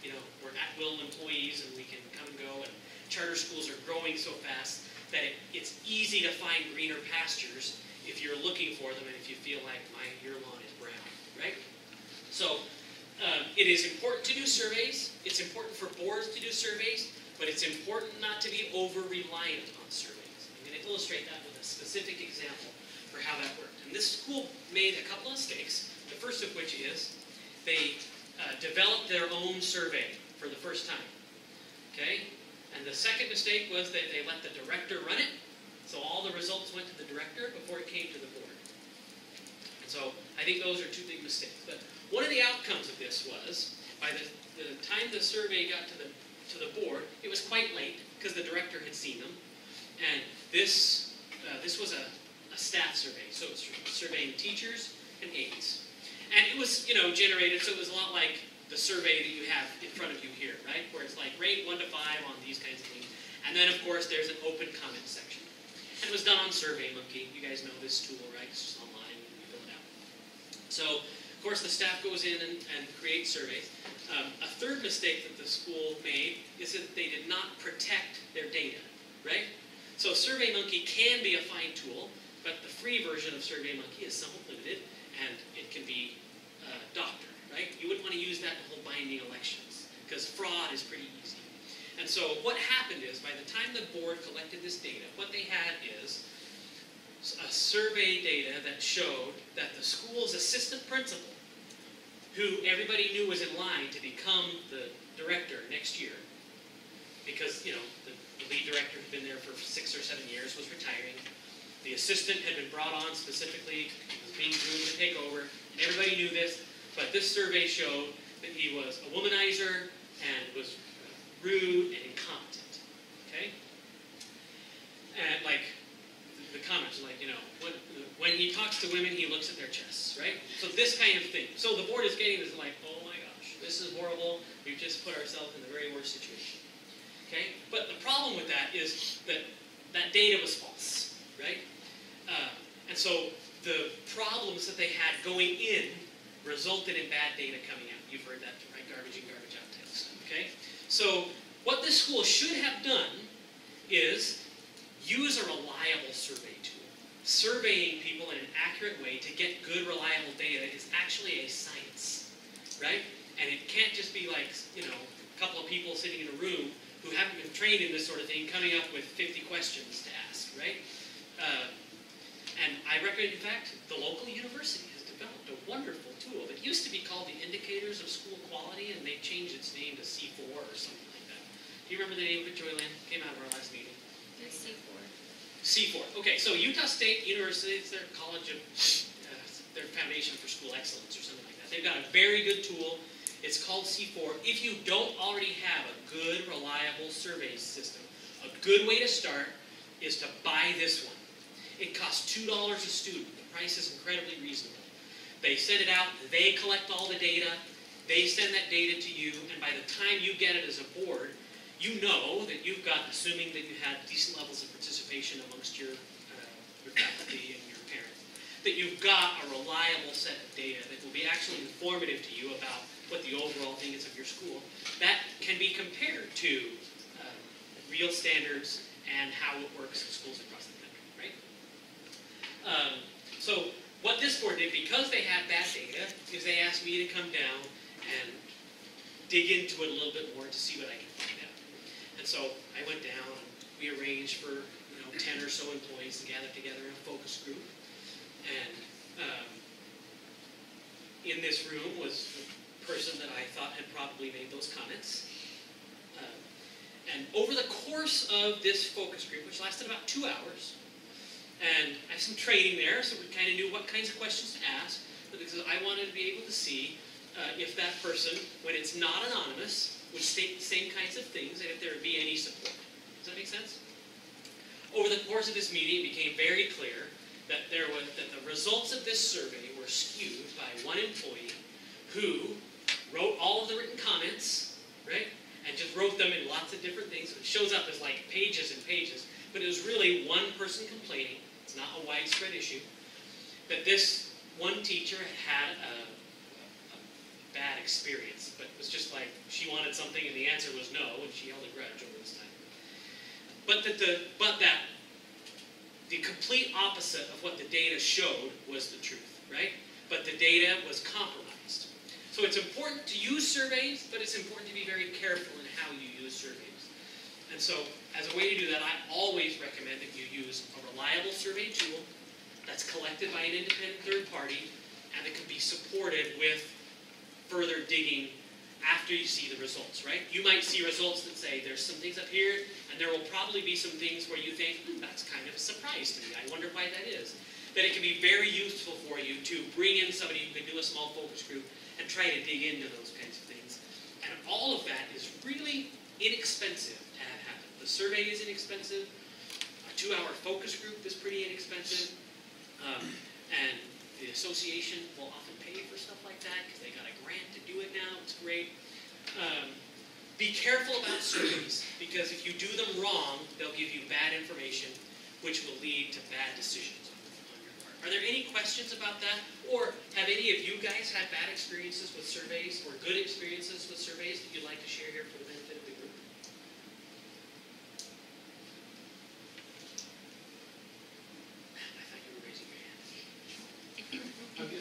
you know, we're at-will employees and we can come and go, and charter schools are growing so fast that it, it's easy to find greener pastures if you're looking for them and if you feel like my your lawn is brown, right? So um, it is important to do surveys. It's important for boards to do surveys, but it's important not to be over-reliant on surveys. I'm going to illustrate that with a specific example for how that worked. And this school made a couple of mistakes. The first of which is they uh, developed their own survey for the first time. Okay? And the second mistake was that they let the director run it, so all the results went to the director before it came to the board. And so I think those are two big mistakes. But one of the outcomes of this was, by the, the time the survey got to the to the board, it was quite late because the director had seen them, and this uh, this was a, a staff survey, so it was surveying teachers and aides. And it was, you know, generated, so it was a lot like the survey that you have in front of you here, right? Where it's like rate 1 to 5 on these kinds of things. And then, of course, there's an open comment section. And it was done on SurveyMonkey. You guys know this tool, right? It's just online. You fill it out. So, of course, the staff goes in and, and creates surveys. Um, a third mistake that the school made is that they did not protect their data, right? So SurveyMonkey can be a fine tool, but the free version of SurveyMonkey is somewhat limited, and it can be uh, doctored, right? You wouldn't want to use that to hold binding elections because fraud is pretty easy. And so what happened is, by the time the board collected this data, what they had is a survey data that showed that the school's assistant principal, who everybody knew was in line to become the director next year, because you know the, the lead director had been there for six or seven years, was retiring. The assistant had been brought on specifically, was being groomed to take over, everybody knew this, but this survey showed that he was a womanizer and was rude and incompetent. Okay? And like, the comments like, you know, when, when he talks to women, he looks at their chests, right? So this kind of thing. So the board is getting this like, oh my gosh, this is horrible. We've just put ourselves in the very worst situation. Okay? But the problem with that is that that data was false, right? Uh, and so the problems that they had going in resulted in bad data coming out. You've heard that, right? Garbage in, garbage out type stuff, okay? So what this school should have done is use a reliable survey tool. Surveying people in an accurate way to get good, reliable data is actually a science, right? And it can't just be like, you know, a couple of people sitting in a room who haven't been trained in this sort of thing coming up with 50 questions to ask, right? Uh, and I recommend, in fact, the local university has developed a wonderful tool It used to be called the Indicators of School Quality, and they changed its name to C4 or something like that. Do you remember the name of it, Joylyn? Came out of our last meeting. There's C four. C4. Okay, so Utah State University, it's their college of, uh, their foundation for school excellence or something like that. They've got a very good tool. It's called C4. If you don't already have a good, reliable survey system, a good way to start is to buy this one. It costs $2 a student. The price is incredibly reasonable. They send it out, they collect all the data, they send that data to you, and by the time you get it as a board, you know that you've got, assuming that you had decent levels of participation amongst your, uh, your faculty and your parents, that you've got a reliable set of data that will be actually informative to you about what the overall thing is of your school. That can be compared to uh, real standards and how it works in schools across? Um, so what this board did, because they had bad data, is they asked me to come down and dig into it a little bit more to see what I could find out. And so I went down, we arranged for, you know, ten or so employees to gather together in a focus group. And, um, in this room was the person that I thought had probably made those comments. Um, And over the course of this focus group, which lasted about two hours, and I have some training there, so we kind of knew what kinds of questions to ask, because I wanted to be able to see uh, if that person, when it's not anonymous, would state the same kinds of things and if there would be any support. Does that make sense? Over the course of this meeting, it became very clear that there was that the results of this survey were skewed by one employee who wrote all of the written comments, right? And just wrote them in lots of different things. It shows up as like pages and pages, but it was really one person complaining. It's not a widespread issue. That this one teacher had a, a bad experience, but it was just like she wanted something and the answer was no, and she held a grudge over this time. But that the but that the complete opposite of what the data showed was the truth, right? But the data was compromised. So it's important to use surveys, but it's important to be very careful in how you use surveys. And so, as a way to do that, I always recommend that you use a reliable survey tool that's collected by an independent third party and that can be supported with further digging after you see the results, right? You might see results that say there's some things up here, and there will probably be some things where you think, hmm, that's kind of a surprise to me. I wonder why that is. That it can be very useful for you to bring in somebody who can do a small focus group and try to dig into those kinds of things. And all of that is really inexpensive. The survey is inexpensive. A two-hour focus group is pretty inexpensive. Um, and the association will often pay for stuff like that because they got a grant to do it now. It's great. Um, be careful about surveys because if you do them wrong, they'll give you bad information, which will lead to bad decisions on, your part. Are there any questions about that? Or have any of you guys had bad experiences with surveys or good experiences with surveys that you'd like to share here for the benefit of the group? I thought you were raising your hand.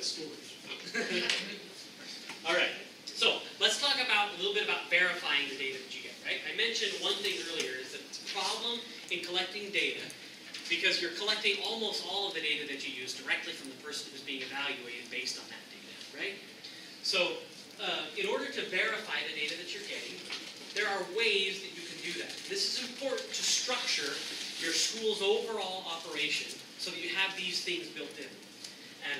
All right, so let's talk about a little bit about verifying the data that you get, right? I mentioned one thing earlier is that it's a problem in collecting data because you're collecting almost all of the data that you use directly from the person who's being evaluated based on that data, right? So, uh, in order to verify the data that you're getting, there are ways that you can do that. This is important to structure your school's overall operation so that you have these things built in. And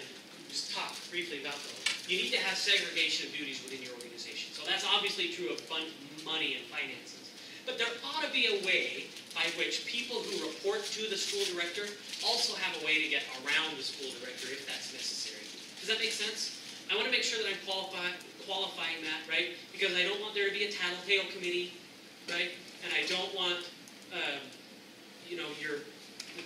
just talk briefly about those. You need to have segregation of duties within your organization. So that's obviously true of fund, money and finances. But there ought to be a way by which people who report to the school director also have a way to get around the school director if that's necessary. Does that make sense? I want to make sure that I'm qualify, qualifying that, right? Because I don't want there to be a tattletale committee, right? And I don't want, um, you know, your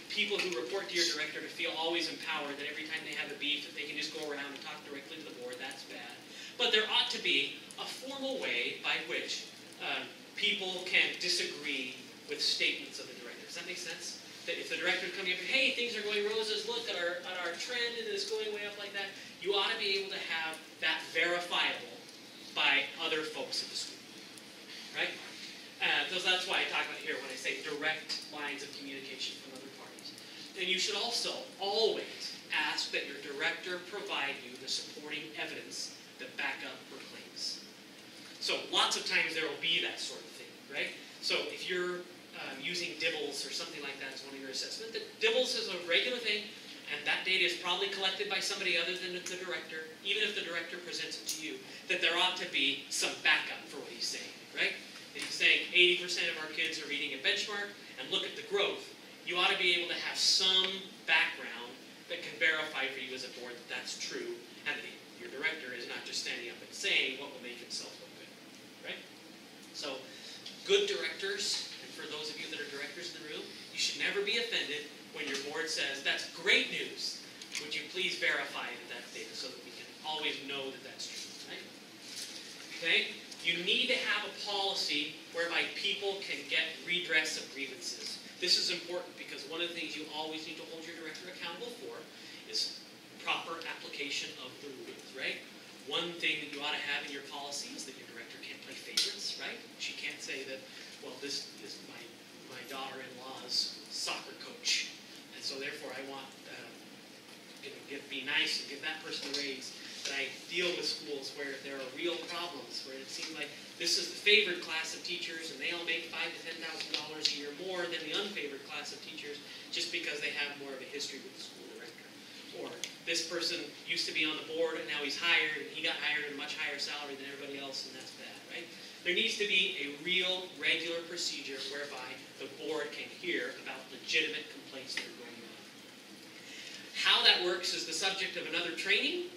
people who report to your director to feel always empowered that every time they have a beef that they can just go around and talk directly to the board. That's bad. But there ought to be a formal way by which um, people can disagree with statements of the director. Does that make sense? That if the director is coming up hey, things are going roses, look at our at our trend and it's going way up like that, you ought to be able to have that verifiable by other folks at the school. Right? Uh, so that's why I talk about here when I say direct lines of communication. And you should also always ask that your director provide you the supporting evidence that back up claims. So lots of times there will be that sort of thing, right? So if you're um, using DIBELS or something like that as one of your assessments, that DIBELS is a regular thing, and that data is probably collected by somebody other than the director, even if the director presents it to you, that there ought to be some backup for what he's saying, right? If he's saying 80% of our kids are reading a benchmark, and look at the growth, you ought to be able to have some background that can verify for you as a board that that's true, and that your director is not just standing up and saying what will make himself look good, right? So, good directors, and for those of you that are directors in the room, you should never be offended when your board says, that's great news. Would you please verify that that's data so that we can always know that that's true, right? Okay? you need to have a policy whereby people can get redress of grievances. This is important because one of the things you always need to hold your director accountable for is proper application of the rules, right? One thing that you ought to have in your policy is that your director can't play favorites, right? She can't say that, well, this is my, my daughter-in-law's soccer coach, and so therefore I want, uh, you know, give, be nice and give that person a raise. But I deal with schools where there are real problems, where it seems like this is the favored class of teachers, and they all make five to ten thousand dollars a year more than the unfavored class of teachers, just because they have more of a history with the school director. Or this person used to be on the board, and now he's hired, and he got hired at a much higher salary than everybody else, and that's bad, right? There needs to be a real, regular procedure whereby the board can hear about legitimate complaints that are going on. How that works is the subject of another training,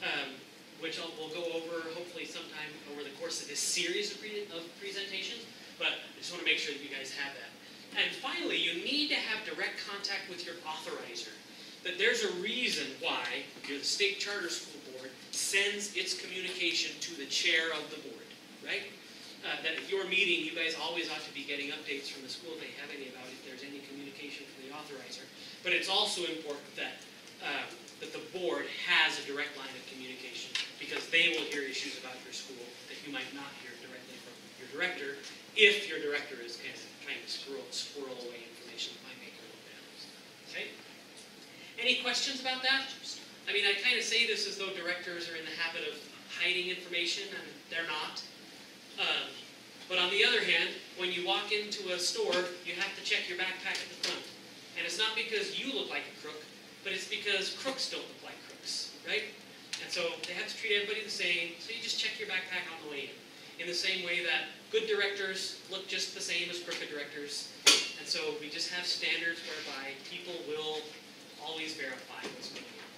um, which I'll, we'll go over hopefully sometime over the course of this series of, pre- of presentations. But I just want to make sure that you guys have that. And finally, you need to have direct contact with your authorizer. That there's a reason why your state charter school board sends its communication to the chair of the board, right? Uh, that if you're meeting, you guys always ought to be getting updates from the school if they have any about if there's any communication from the authorizer. But it's also important that uh, that the board has a direct line of communication because they will hear issues about your school that you might not hear directly from your director if your director is kind of trying to squirrel, squirrel away information that might make your little balance. Okay? Any questions about that? I mean, I kind of say this as though directors are in the habit of hiding information, and they're not. Um, but on the other hand, when you walk into a store, you have to check your backpack at the front. And it's not because you look like a crook, but it's because crooks don't look like crooks, right? And so they have to treat everybody the same, so you just check your backpack on the way in. In the same way that good directors look just the same as crooked directors. And so we just have standards whereby people will always verify what's going on.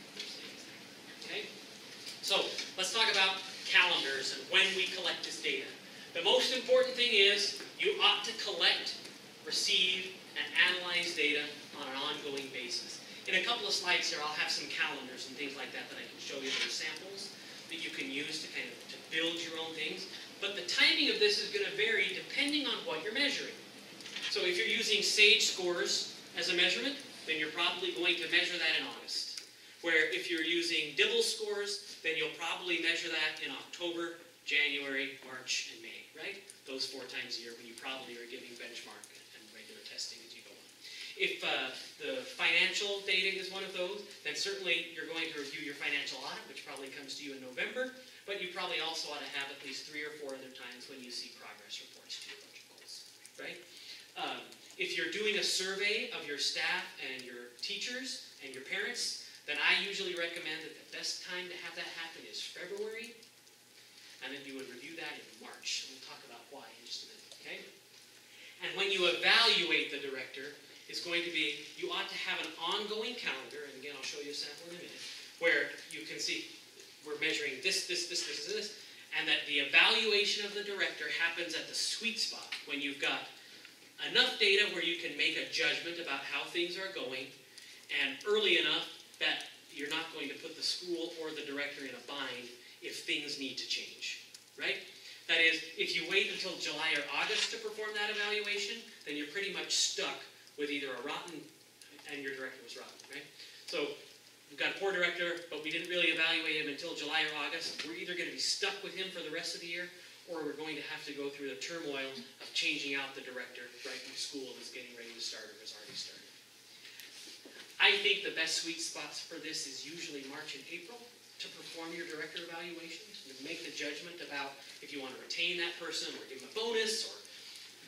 Okay? So let's talk about calendars and when we collect this data. The most important thing is you ought to collect, receive, and analyze data on an ongoing basis. In a couple of slides here, I'll have some calendars and things like that that I can show you are samples that you can use to kind of to build your own things. But the timing of this is going to vary depending on what you're measuring. So if you're using SAGE scores as a measurement, then you're probably going to measure that in August. Where if you're using DIBELS scores, then you'll probably measure that in October, January, March, and May, right? Those four times a year when you probably are giving benchmark and regular testing as you go on. If uh, the financial data is one of those, then certainly you're going to review your financial audit, which probably comes to you in November, but you probably also ought to have at least three or four other times when you see progress reports to your budget goals, right? Um, if you're doing a survey of your staff and your teachers and your parents, then I usually recommend that the best time to have that happen is February, and then you would review that in March. We'll talk about why in just a minute, okay? And when you evaluate the director, it's going to be, you ought to have an ongoing calendar, and again, I'll show you a sample in a minute, where you can see we're measuring this, this, this, this, this, and that the evaluation of the director happens at the sweet spot when you've got enough data where you can make a judgment about how things are going, and early enough that you're not going to put the school or the director in a bind if things need to change, right? That is, if you wait until July or August to perform that evaluation, then you're pretty much stuck with either a rotten, and your director was rotten, right? So we've got a poor director, but we didn't really evaluate him until July or August. We're either going to be stuck with him for the rest of the year, or we're going to have to go through the turmoil of changing out the director right when school is getting ready to start or has already started. I think the best sweet spots for this is usually March and April to perform your director evaluations, to make the judgment about if you want to retain that person or give him a bonus or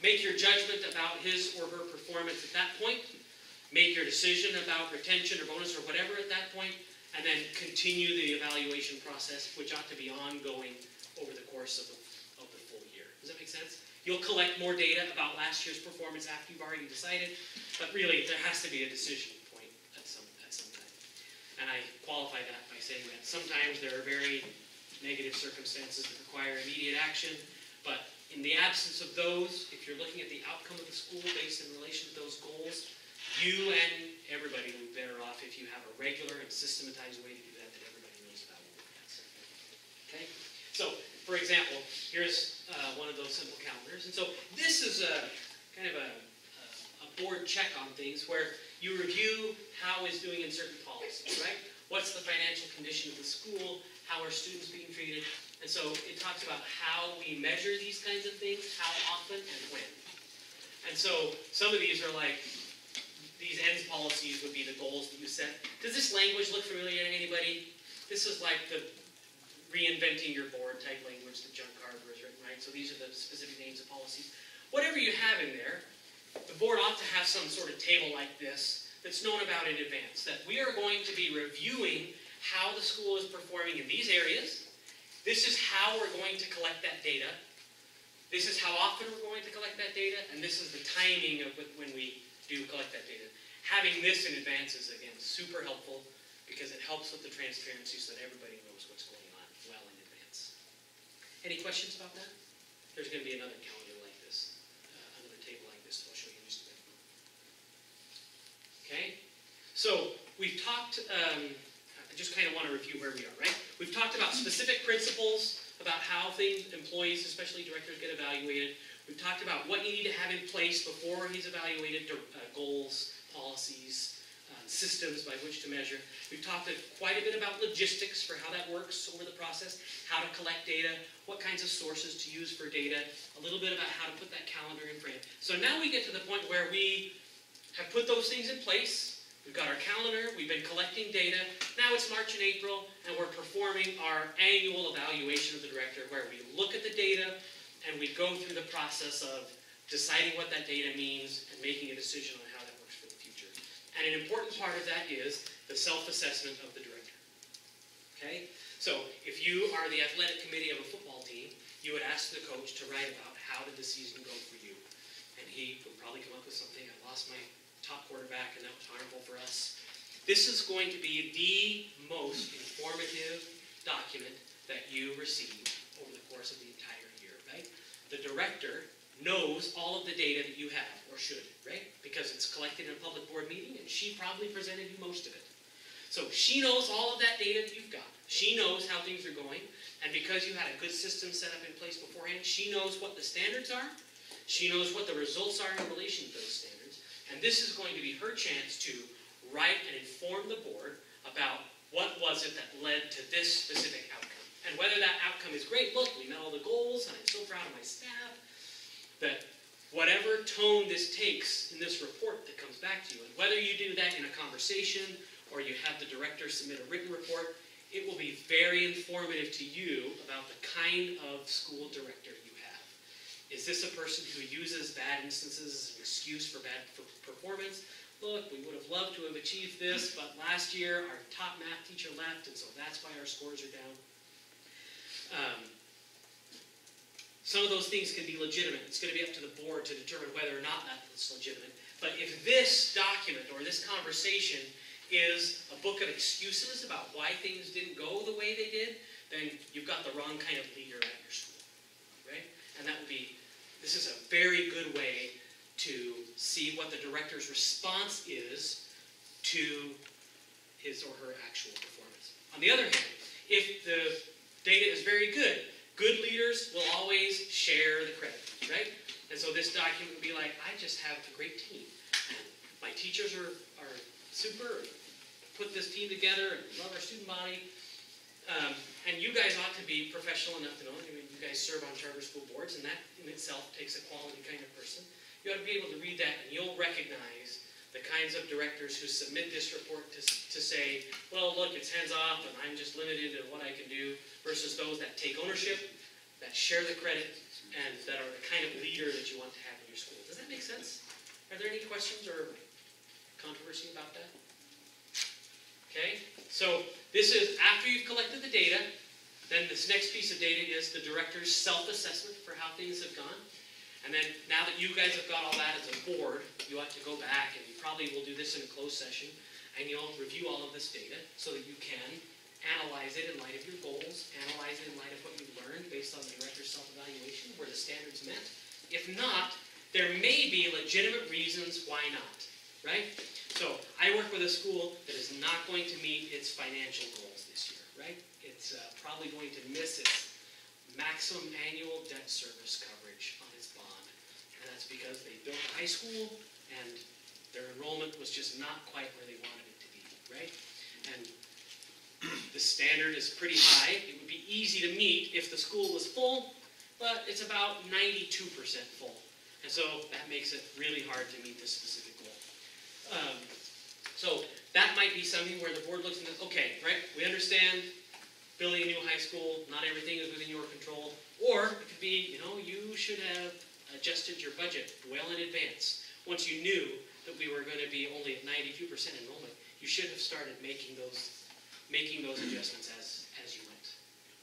make your judgment about his or her performance at that point, make your decision about retention or bonus or whatever at that point, and then continue the evaluation process, which ought to be ongoing over the course of the, of the full year. Does that make sense? You'll collect more data about last year's performance after you've already decided, but really there has to be a decision point at some, at some time. And I qualify that by saying that sometimes there are very negative circumstances that require immediate action, but in the absence of those, if you're looking at the outcome of the school based in relation to those goals, you and everybody will be better off if you have a regular and systematized way to do that that everybody knows about. Okay? So, for example, here's uh, one of those simple calendars. And so this is a kind of a, a board check on things where you review how is doing in certain policies, right? What's the financial condition of the school? How are students being treated? And so it talks about how we measure these kinds of things, how often and when. And so some of these are like, these ends policies would be the goals that you set. Does this language look familiar to anybody? This is like the reinventing your board type language that John Carver has written, right? So these are the specific names of policies. Whatever you have in there, the board ought to have some sort of table like this that's known about in advance. That we are going to be reviewing how the school is performing in these areas. This is how we're going to collect that data. This is how often we're going to collect that data, and this is the timing of when we do collect that data. Having this in advance is, again, super helpful because it helps with the transparency so that everybody knows what's going on well in advance. Any questions about that? There's going to be another calendar like this, uh, another table like this that I'll show you in just a bit. Okay? So we've talked, um, I just kind of want to review where we are, right? We've talked about specific principles about how things, employees, especially directors, get evaluated. We've talked about what you need to have in place before he's evaluated, uh, goals, policies, uh, systems by which to measure. We've talked quite a bit about logistics for how that works over the process, how to collect data, what kinds of sources to use for data, a little bit about how to put that calendar in frame. So now we get to the point where we have put those things in place. We've got our calendar, we've been collecting data. Now it's March and April, and we're performing our annual evaluation of the director where we look at the data and we go through the process of deciding what that data means and making a decision on how that works for the future. And an important part of that is the self-assessment of the director. Okay? So if you are the athletic committee of a football team, you would ask the coach to write about how did the season go for you. And he would probably come up with something, I lost my top quarterback, and that was harmful for us. This is going to be the most informative document that you receive over the course of the entire year, right? The director knows all of the data that you have, or should, right? Because it's collected in a public board meeting, and she probably presented you most of it. So she knows all of that data that you've got. She knows how things are going, and because you had a good system set up in place beforehand, she knows what the standards are. She knows what the results are in relation to those standards. And this is going to be her chance to write and inform the board about what was it that led to this specific outcome. And whether that outcome is great, look, we met all the goals, and I'm so proud of my staff, that whatever tone this takes in this report that comes back to you, and whether you do that in a conversation or you have the director submit a written report, it will be very informative to you about the kind of school director. Is this a person who uses bad instances as an excuse for bad performance. Look, we would have loved to have achieved this, but last year our top math teacher left, and so that's why our scores are down. Um, some of those things can be legitimate. It's going to be up to the board to determine whether or not that's legitimate. But if this document or this conversation is a book of excuses about why things didn't go the way they did, then you've got the wrong kind of leader at your school, right? And that would be, this is a very good way to see what the director's response is to his or her actual performance. On the other hand, if the data is very good, good leaders will always share the credit, right? And so this document would be like, I just have a great team. My teachers are, are super, put this team together and love our student body. Um, and you guys ought to be professional enough to know, you guys serve on charter school boards, and that in itself takes a quality kind of person you ought to be able to read that and you'll recognize the kinds of directors who submit this report to, to say, well, look, it's hands off and I'm just limited in what I can do, versus those that take ownership, that share the credit, and that are the kind of leader that you want to have in your school. Does that make sense? Are there any questions or controversy about that? Okay, so this is after you've collected the data, then this next piece of data is the director's self-assessment for how things have gone. And then now that you guys have got all that as a board, you ought to go back, and you probably will do this in a closed session, and you'll review all of this data so that you can analyze it in light of your goals, analyze it in light of what you learned based on the director's self-evaluation, where the standards met. If not, there may be legitimate reasons why not, right? So I work with a school that is not going to meet its financial goals this year, right? It's uh, probably going to miss its maximum annual debt service coverage on its bond. And that's because they built a high school and their enrollment was just not quite where they wanted it to be, right? And the standard is pretty high. It would be easy to meet if the school was full, but it's about 92% full. And so that makes it really hard to meet this specific goal. Um, so that might be something where the board looks and says, okay, right, we understand building a new high school, not everything is within your control. Or it could be, you know, you should have adjusted your budget well in advance. Once you knew that we were going to be only at 92% enrollment, you should have started making those making those adjustments as, as you went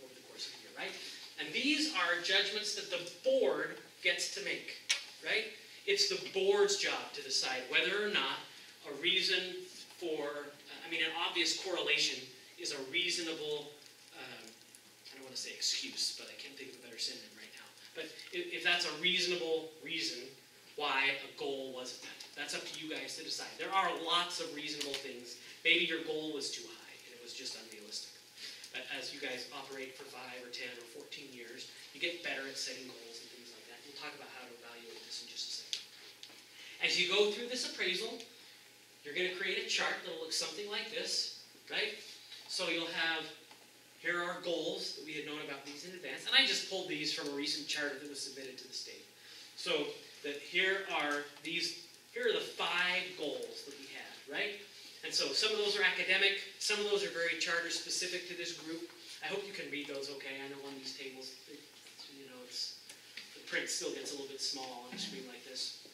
over the course of the year, right? And these are judgments that the board gets to make, right? It's the board's job to decide whether or not a reason for, I mean, an obvious correlation is a reasonable, want to say excuse, but I can't think of a better synonym right now. But if, if that's a reasonable reason why a goal wasn't met, that's up to you guys to decide. There are lots of reasonable things. Maybe your goal was too high and it was just unrealistic. But as you guys operate for five or 10 or 14 years, you get better at setting goals and things like that. We'll talk about how to evaluate this in just a second. As you go through this appraisal, you're going to create a chart that'll look something like this, right? So you'll have, here are goals that we had known about these in advance. And I just pulled these from a recent charter that was submitted to the state. So that here are these, here are the five goals that we had, right? And so some of those are academic, some of those are very charter specific to this group. I hope you can read those okay. I know on these tables, it, you know, it's, the print still gets a little bit small on a screen like this.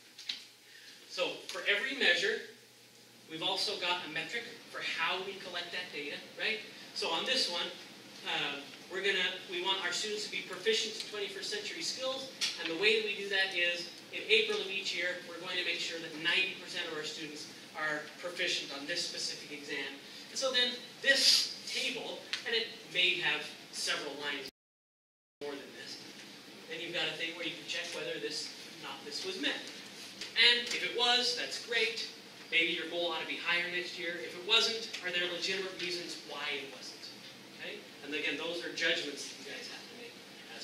So for every measure, we've also got a metric for how we collect that data, right? So on this one, uh, we're gonna, we want our students to be proficient in 21st century skills, and the way that we do that is, in April of each year, we're going to make sure that 90% of our students are proficient on this specific exam. And so then this table, and it may have several lines more than this, then you've got a thing where you can check whether this, not this was met. And if it was, that's great. Maybe your goal ought to be higher next year. If it wasn't, are there legitimate reasons why it wasn't? Okay? And again, those are judgments that you guys have to make as.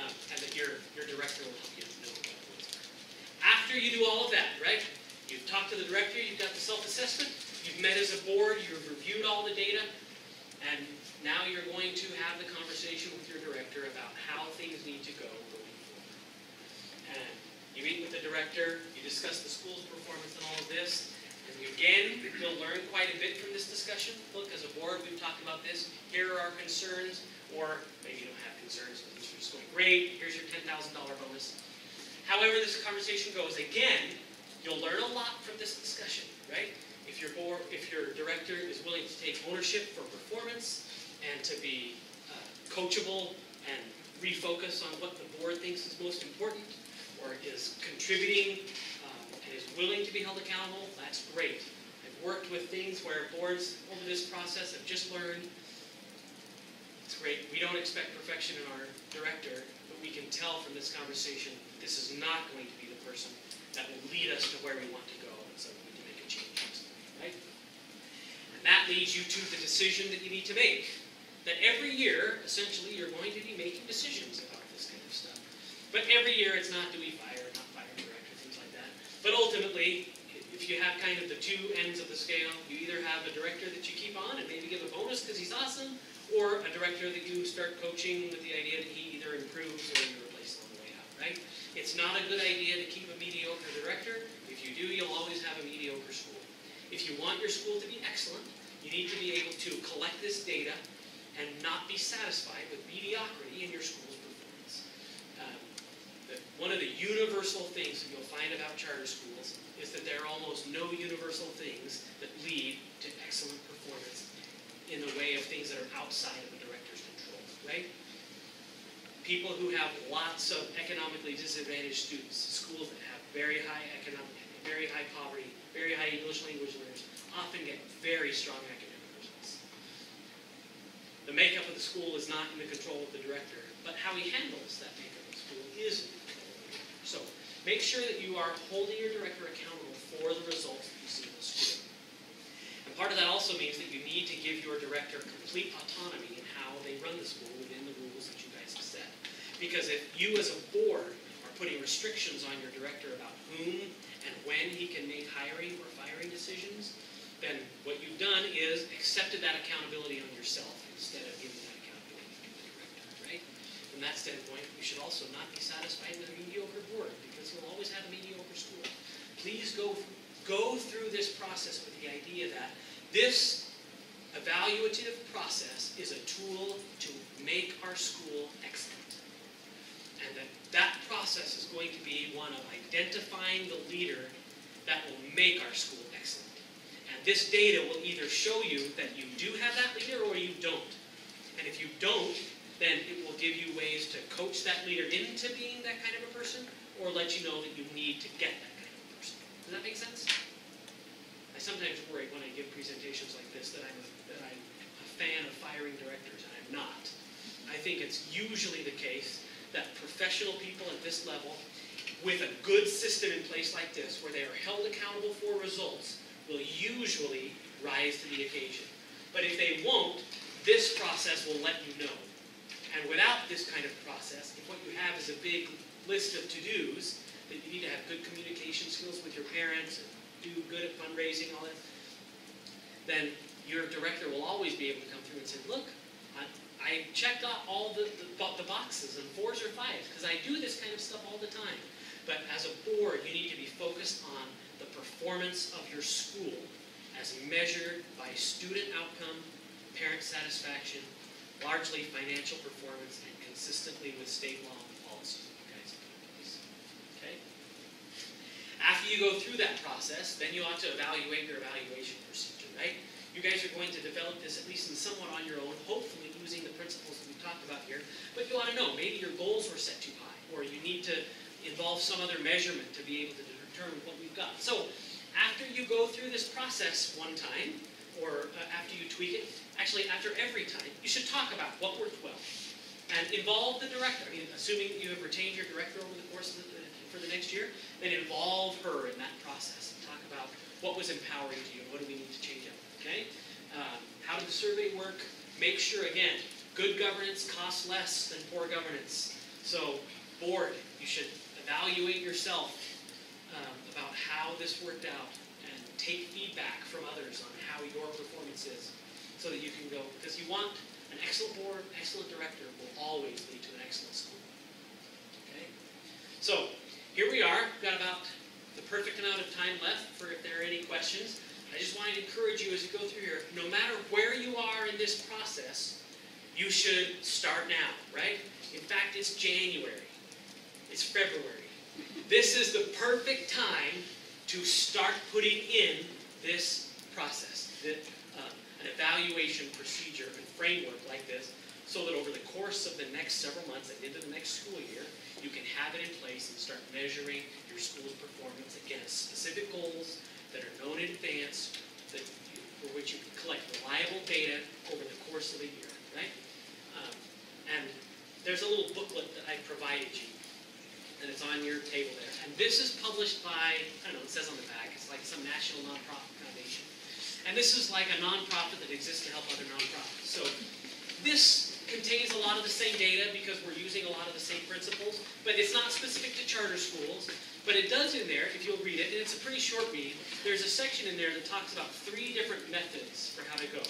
Uh, and that your, your director will help you know about those. After you do all of that, right? You've talked to the director, you've got the self-assessment, you've met as a board, you've reviewed all the data, and now you're going to have the conversation with your director about how things need to go going forward. And you meet with the director, you discuss the school's performance and all of this, again, you'll learn quite a bit from this discussion. Look, as a board, we've talked about this. Here are our concerns, or maybe you don't have concerns, but you're great, here's your $10,000 bonus. However this conversation goes, again, You'll learn a lot from this discussion, right? If your board, if your director is willing to take ownership for performance and to be uh, coachable and refocus on what the board thinks is most important, or is contributing is willing to be held accountable, that's great. I've worked with things where boards over this process have just learned it's great. We don't expect perfection in our director, but we can tell from this conversation this is not going to be the person that will lead us to where we want to go, and so we need to make a change, right? And that leads you to the decision that you need to make. That every year, essentially, you're going to be making decisions about this kind of stuff. But every year, it's not do we fire, director, things like that. But ultimately, if you have kind of the two ends of the scale, you either have a director that you keep on and maybe give a bonus because he's awesome, or a director that you start coaching with the idea that he either improves or you replace him on the way out, right? It's not a good idea to keep a mediocre director. If you do, you'll always have a mediocre school. If you want your school to be excellent, you need to be able to collect this data and not be satisfied with mediocrity in your school's one of the universal things that you'll find about charter schools is that there are almost no universal things that lead to excellent performance in the way of things that are outside of the director's control, right? people who have lots of economically disadvantaged students, schools that have very high economic, very high poverty, very high English language learners, often get very strong academic results. The makeup of the school is not in the control of the director, but how he handles that makeup of the school is in the control of the director. So make sure that you are holding your director accountable for the results that you see in the school. And part of that also means that you need to give your director complete autonomy in how they run the school within the rules that you guys have set. Because if you as a board are putting restrictions on your director about whom and when he can make hiring or firing decisions, then what you've done is accepted that accountability on yourself instead of giving that accountability to the director, right? From that standpoint, you should also not be satisfied with a mediocre board because you'll always have a mediocre school. Please go, go through this process with the idea that this evaluative process is a tool to make our school excellent. And that that process is going to be one of identifying the leader that will make our school excellent. And this data will either show you that you do have that leader or you don't. And if you don't, then it will give you ways to coach that leader into being that kind of a person or let you know that you need to get that kind of a person. Does that make sense? I sometimes worry when I give presentations like this that I'm, that I'm a fan of firing directors, and I'm not. I think it's usually the case that professional people at this level, with a good system in place like this, where they are held accountable for results, will usually rise to the occasion. But if they won't, this process will let you know. And without this kind of process, if what you have is a big list of to-dos, that you need to have good communication skills with your parents, and do good at fundraising, all that, then your director will always be able to come through and say, look, I, I checked off all the, the, the boxes and fours or fives, because I do this kind of stuff all the time. But as a board, you need to be focused on the performance of your school as measured by student outcome, parent satisfaction, largely financial performance, and consistently with state law and policies. Okay? After you go through that process, then you ought to evaluate your evaluation procedure, right? You guys are going to develop this at least in somewhat on your own, hopefully using the principles that we talked about here. But you ought to know, maybe your goals were set too high, or you need to involve some other measurement to be able to determine what we've got. So after you go through this process one time, or uh, after you tweak it, actually after every time, you should talk about what worked well. And involve the director. I mean, assuming you have retained your director over the course of the, for the next year, then involve her in that process and talk about what was empowering to you, what do we need to change up, okay? Um, how did the survey work? Make sure, again, good governance costs less than poor governance. So, board, you should evaluate yourself um, about how this worked out and take feedback from others on how your performance is so that you can go, because you want an excellent board, excellent director will always lead to an excellent school. Okay? So, here we are, We've got about the perfect amount of time left for if there are any questions. I just want to encourage you as you go through here, no matter where you are in this process, you should start now, right? In fact, it's January. It's February. This is the perfect time to start putting in this process, that, uh, an evaluation procedure and framework like this, so that over the course of the next several months and into the next school year, you can have it in place and start measuring your school's performance against specific goals that are known in advance, that you, for which you can collect reliable data over the course of a year, right? Um, and there's a little booklet that I provided you, and it's on your table there. And this is published by, I don't know, it says on the back, it's like some national nonprofit foundation. And this is like a nonprofit that exists to help other nonprofits. So this contains a lot of the same data because we're using a lot of the same principles, but it's not specific to charter schools. But it does in there, if you'll read it, and it's a pretty short read, there's a section in there that talks about three different methods for how to go.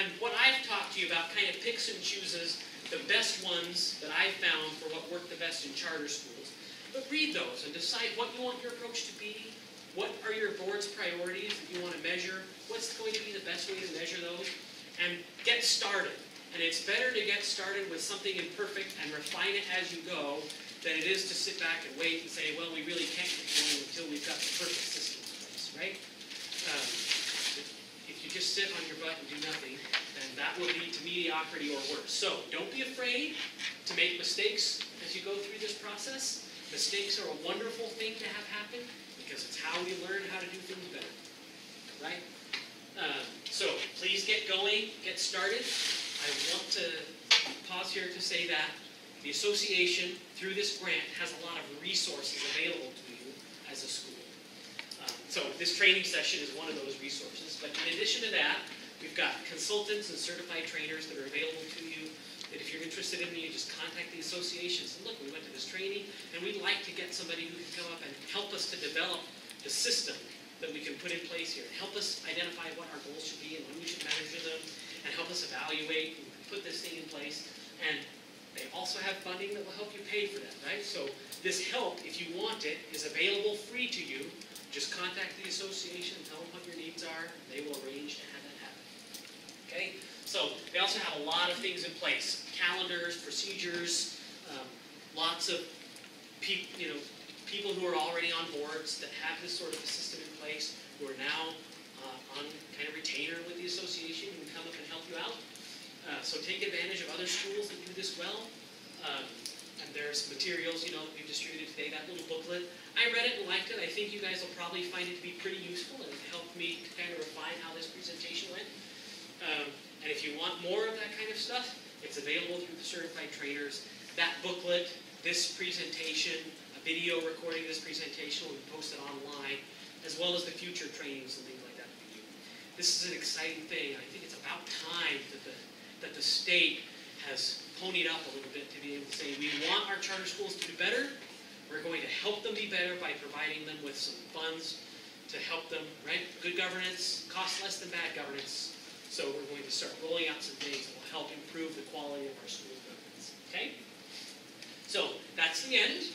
And what I've talked to you about kind of picks and chooses the best ones that I've found for what worked the best in charter schools. But read those and decide what you want your approach to be. What are your board's priorities that you want to measure? What's going to be the best way to measure those? And get started. And it's better to get started with something imperfect and refine it as you go than it is to sit back and wait and say, well, we really can't get going until we've got the perfect system in place, right? Um, if you just sit on your butt and do nothing, then that will lead to mediocrity or worse. So don't be afraid to make mistakes as you go through this process. Mistakes are a wonderful thing to have happen because it's how we learn how to do things better, right? Um, so please get going, get started. I want to pause here to say that the association, through this grant, has a lot of resources available to you as a school. Um, so this training session is one of those resources, but in addition to that, We've got consultants and certified trainers that are available to you. That if you're interested in me, you just contact the associations. And look, we went to this training, and we'd like to get somebody who can come up and help us to develop the system that we can put in place here. Help us identify what our goals should be and when we should measure them, and help us evaluate and put this thing in place. And they also have funding that will help you pay for that, right? So this help, if you want it, is available free to you. Just contact the association, tell them what your needs are, they will arrange to have that happen. Okay? So they also have a lot of things in place, calendars, procedures, um, lots of peop, you know, people who are already on boards that have this sort of a system in place, who are now uh, on kind of retainer with the association and come up and help you out. Uh, so take advantage of other schools that do this well. Um, and there's materials, you know, that we've distributed today, that little booklet. I read it and liked it. I think you guys will probably find it to be pretty useful and it helped me kind of refine how this presentation went. Um, and if you want more of that kind of stuff, it's available through the certified trainers. That booklet, this presentation, a video recording of this presentation will be posted online, as well as the future trainings and things like that we do. This is an exciting thing. I think it's about time that the, that the state has ponied up a little bit to be able to say, we want our charter schools to do better. We're going to help them be better by providing them with some funds to help them, right? Good governance costs less than bad governance. So we're going to start rolling out some things that will help improve the quality of our school governance. Okay? So that's the end.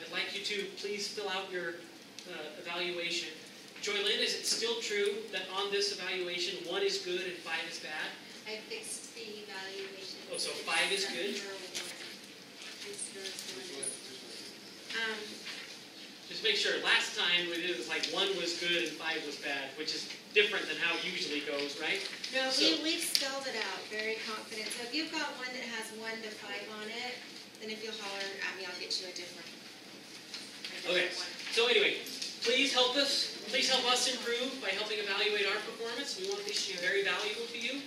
I'd like you to please fill out your uh, evaluation. Joylyn, is it still true that on this evaluation, one is good and five is bad? I fixed the evaluation. Oh, so five is good? Um, Just make sure, last time we did it was like one was good and five was bad, which is different than how it usually goes, right? no, So- we, we've spelled it out, very confident. So if you've got one that has one to five on it, then if you'll holler at me, I'll get you a different. a Okay, one. so anyway, please help us, please help us improve by helping evaluate our performance. We want these to be very valuable to you.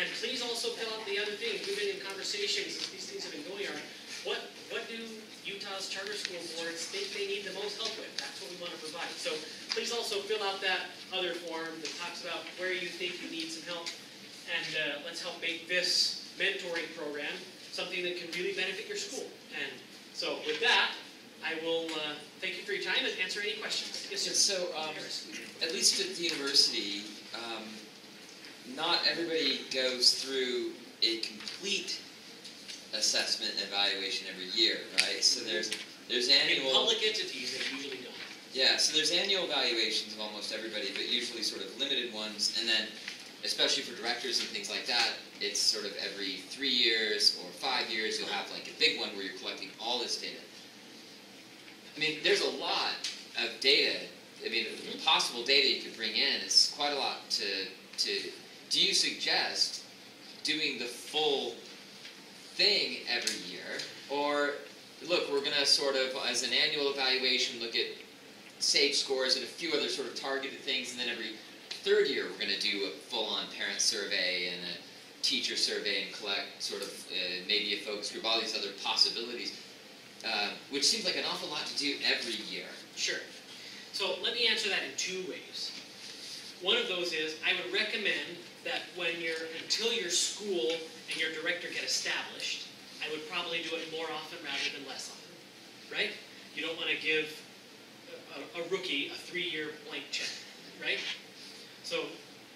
And please also fill out the other things, we've been in conversations as these things have been going on. What, what do Utah's charter school boards think they need the most help with? That's what we want to provide. So please also fill out that other form that talks about where you think you need some help. And uh, let's help make this mentoring program something that can really benefit your school. And so with that, I will uh, thank you for your time and answer any questions. Yes, sir. So, um, at least at the university, um, not everybody goes through a complete assessment and evaluation every year, right? So there's there's In annual public entities, they usually don't. Yeah, so there's annual evaluations of almost everybody, but usually sort of limited ones, and then especially for directors and things like that, it's sort of every three years or five years you'll have like a big one where you're collecting all this data. I mean, there's a lot of data. I mean, the possible data you could bring in is quite a lot to to. Do you suggest doing the full thing every year, or look, we're gonna sort of as an annual evaluation look at SAGE scores and a few other sort of targeted things, and then every third year we're going to do a full-on parent survey and a teacher survey and collect sort of uh, maybe a focus group, all these other possibilities, uh, which seems like an awful lot to do every year. Sure. So let me answer that in two ways. One of those is I would recommend that when you're until your school and your director get established, I would probably do it more often rather than less often, right? You don't want to give a, a rookie a three-year blank check, right? So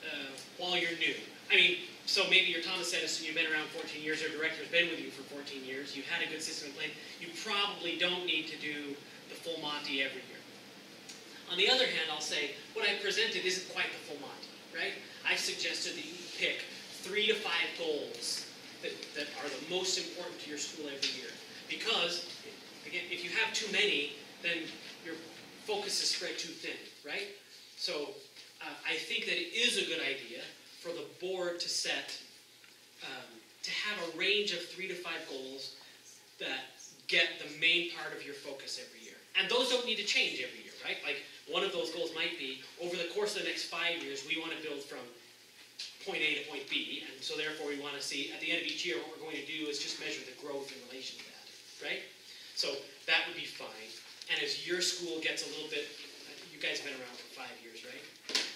uh, while you're new, I mean, so maybe you're Thomas Edison, you've been around 14 years, your director's been with you for 14 years, you've had a good system in place. You probably don't need to do the full Monty every year. On the other hand, I'll say what I presented isn't quite the full Monty, right? I've suggested that you pick three to five goals that, that are the most important to your school every year. Because, again, if you have too many, then your focus is spread too thin, right? So uh, I think that it is a good idea for the board to set, um, to have a range of three to five goals that get the main part of your focus every year. And those don't need to change every year, right? Like one of those goals might be over the course of the next five years, we want to build from point A to point B, and so therefore we want to see at the end of each year what we're going to do is just measure the growth in relation to that, right? So that would be fine. And as your school gets a little bit, you guys have been around for five years, right?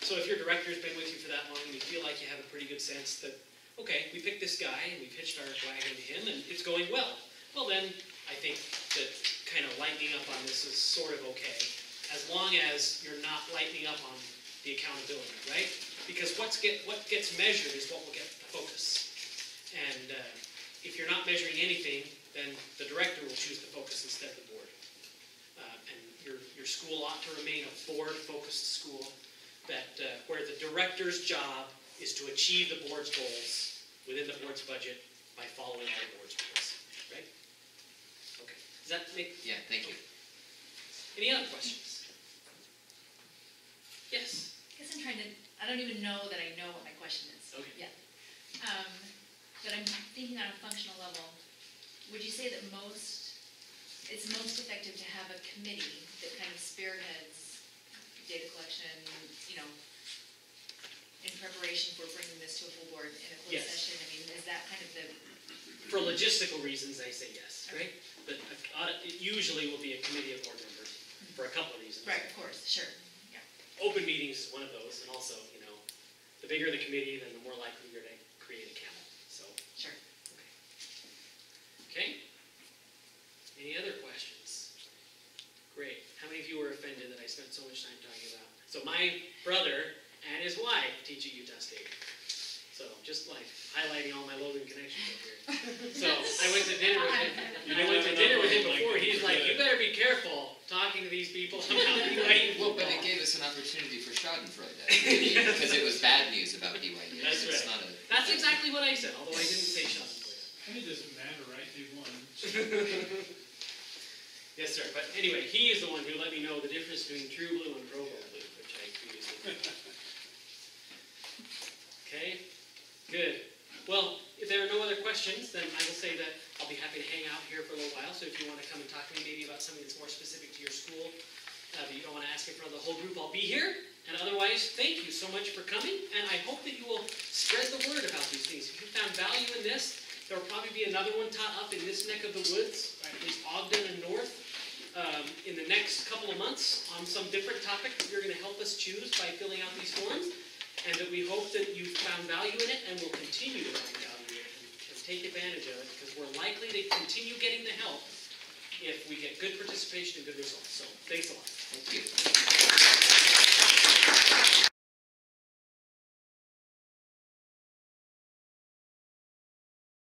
So if your director's been with you for that long and you feel like you have a pretty good sense that, okay, we picked this guy and we've hitched our wagon to him and it's going well, well then, I think that kind of lightening up on this is sort of okay, as long as you're not lightening up on the accountability, right? Because what's get, what gets measured is what will get the focus. And uh, if you're not measuring anything, then the director will choose the focus instead of the board. Uh, And your, your school ought to remain a board-focused school that, uh, where the director's job is to achieve the board's goals within the board's budget by following all the board's rules, right? Okay, does that make, Yeah, thank you. any other questions? Yes? I guess I'm trying to, I don't even know that I know what my question is. Okay. Yeah. Um, but I'm thinking on a functional level, would you say that most, it's most effective to have a committee that kind of spearheads data collection, you know, in preparation for bringing this to a full board in a closed Yes. session? I mean, is that kind of the, For logistical reasons, I say yes, right? But uh, audit- it usually will be a committee of board members for a couple of reasons. right, of course, sure, yeah. Open meetings is one of those, and also, you know, the bigger the committee, then the more likely you're to create a camel, so. Sure. Okay? Any other questions? Great. How many of you were offended that I spent so much time talking about? So my brother and his wife teach at Utah State. So just like highlighting all my Logan connections up here. So I went to dinner with him. You I don't went to dinner with him before. like He's you like, you better be careful talking to these people about BYU Well, but it gave us an opportunity for Schadenfreude, because it was bad news about BYU. That's right. not a. That's exactly what I said, although I didn't say Schadenfreude. It doesn't matter, right? They won. Yes, sir. But anyway, he is the one who let me know the difference between true blue and Provo blue, which I previously. Okay, good. Well, if there are no other questions, then I will say that I'll be happy to hang out here for a little while. So if you want to come and talk to me maybe about something that's more specific to your school, uh, that you don't want to ask front of the whole group, I'll be here. And otherwise, thank you so much for coming, and I hope that you will spread the word about these things. If you found value in this, there will probably be another one taught up in this neck of the woods, or at least Ogden and North, um, in the next couple of months on some different topic that you're going to help us choose by filling out these forms, and that we hope that you found value in it and will continue to find value in it and take advantage of it, because we're likely to continue getting the help if we get good participation and good results. So thanks a lot. Thank you.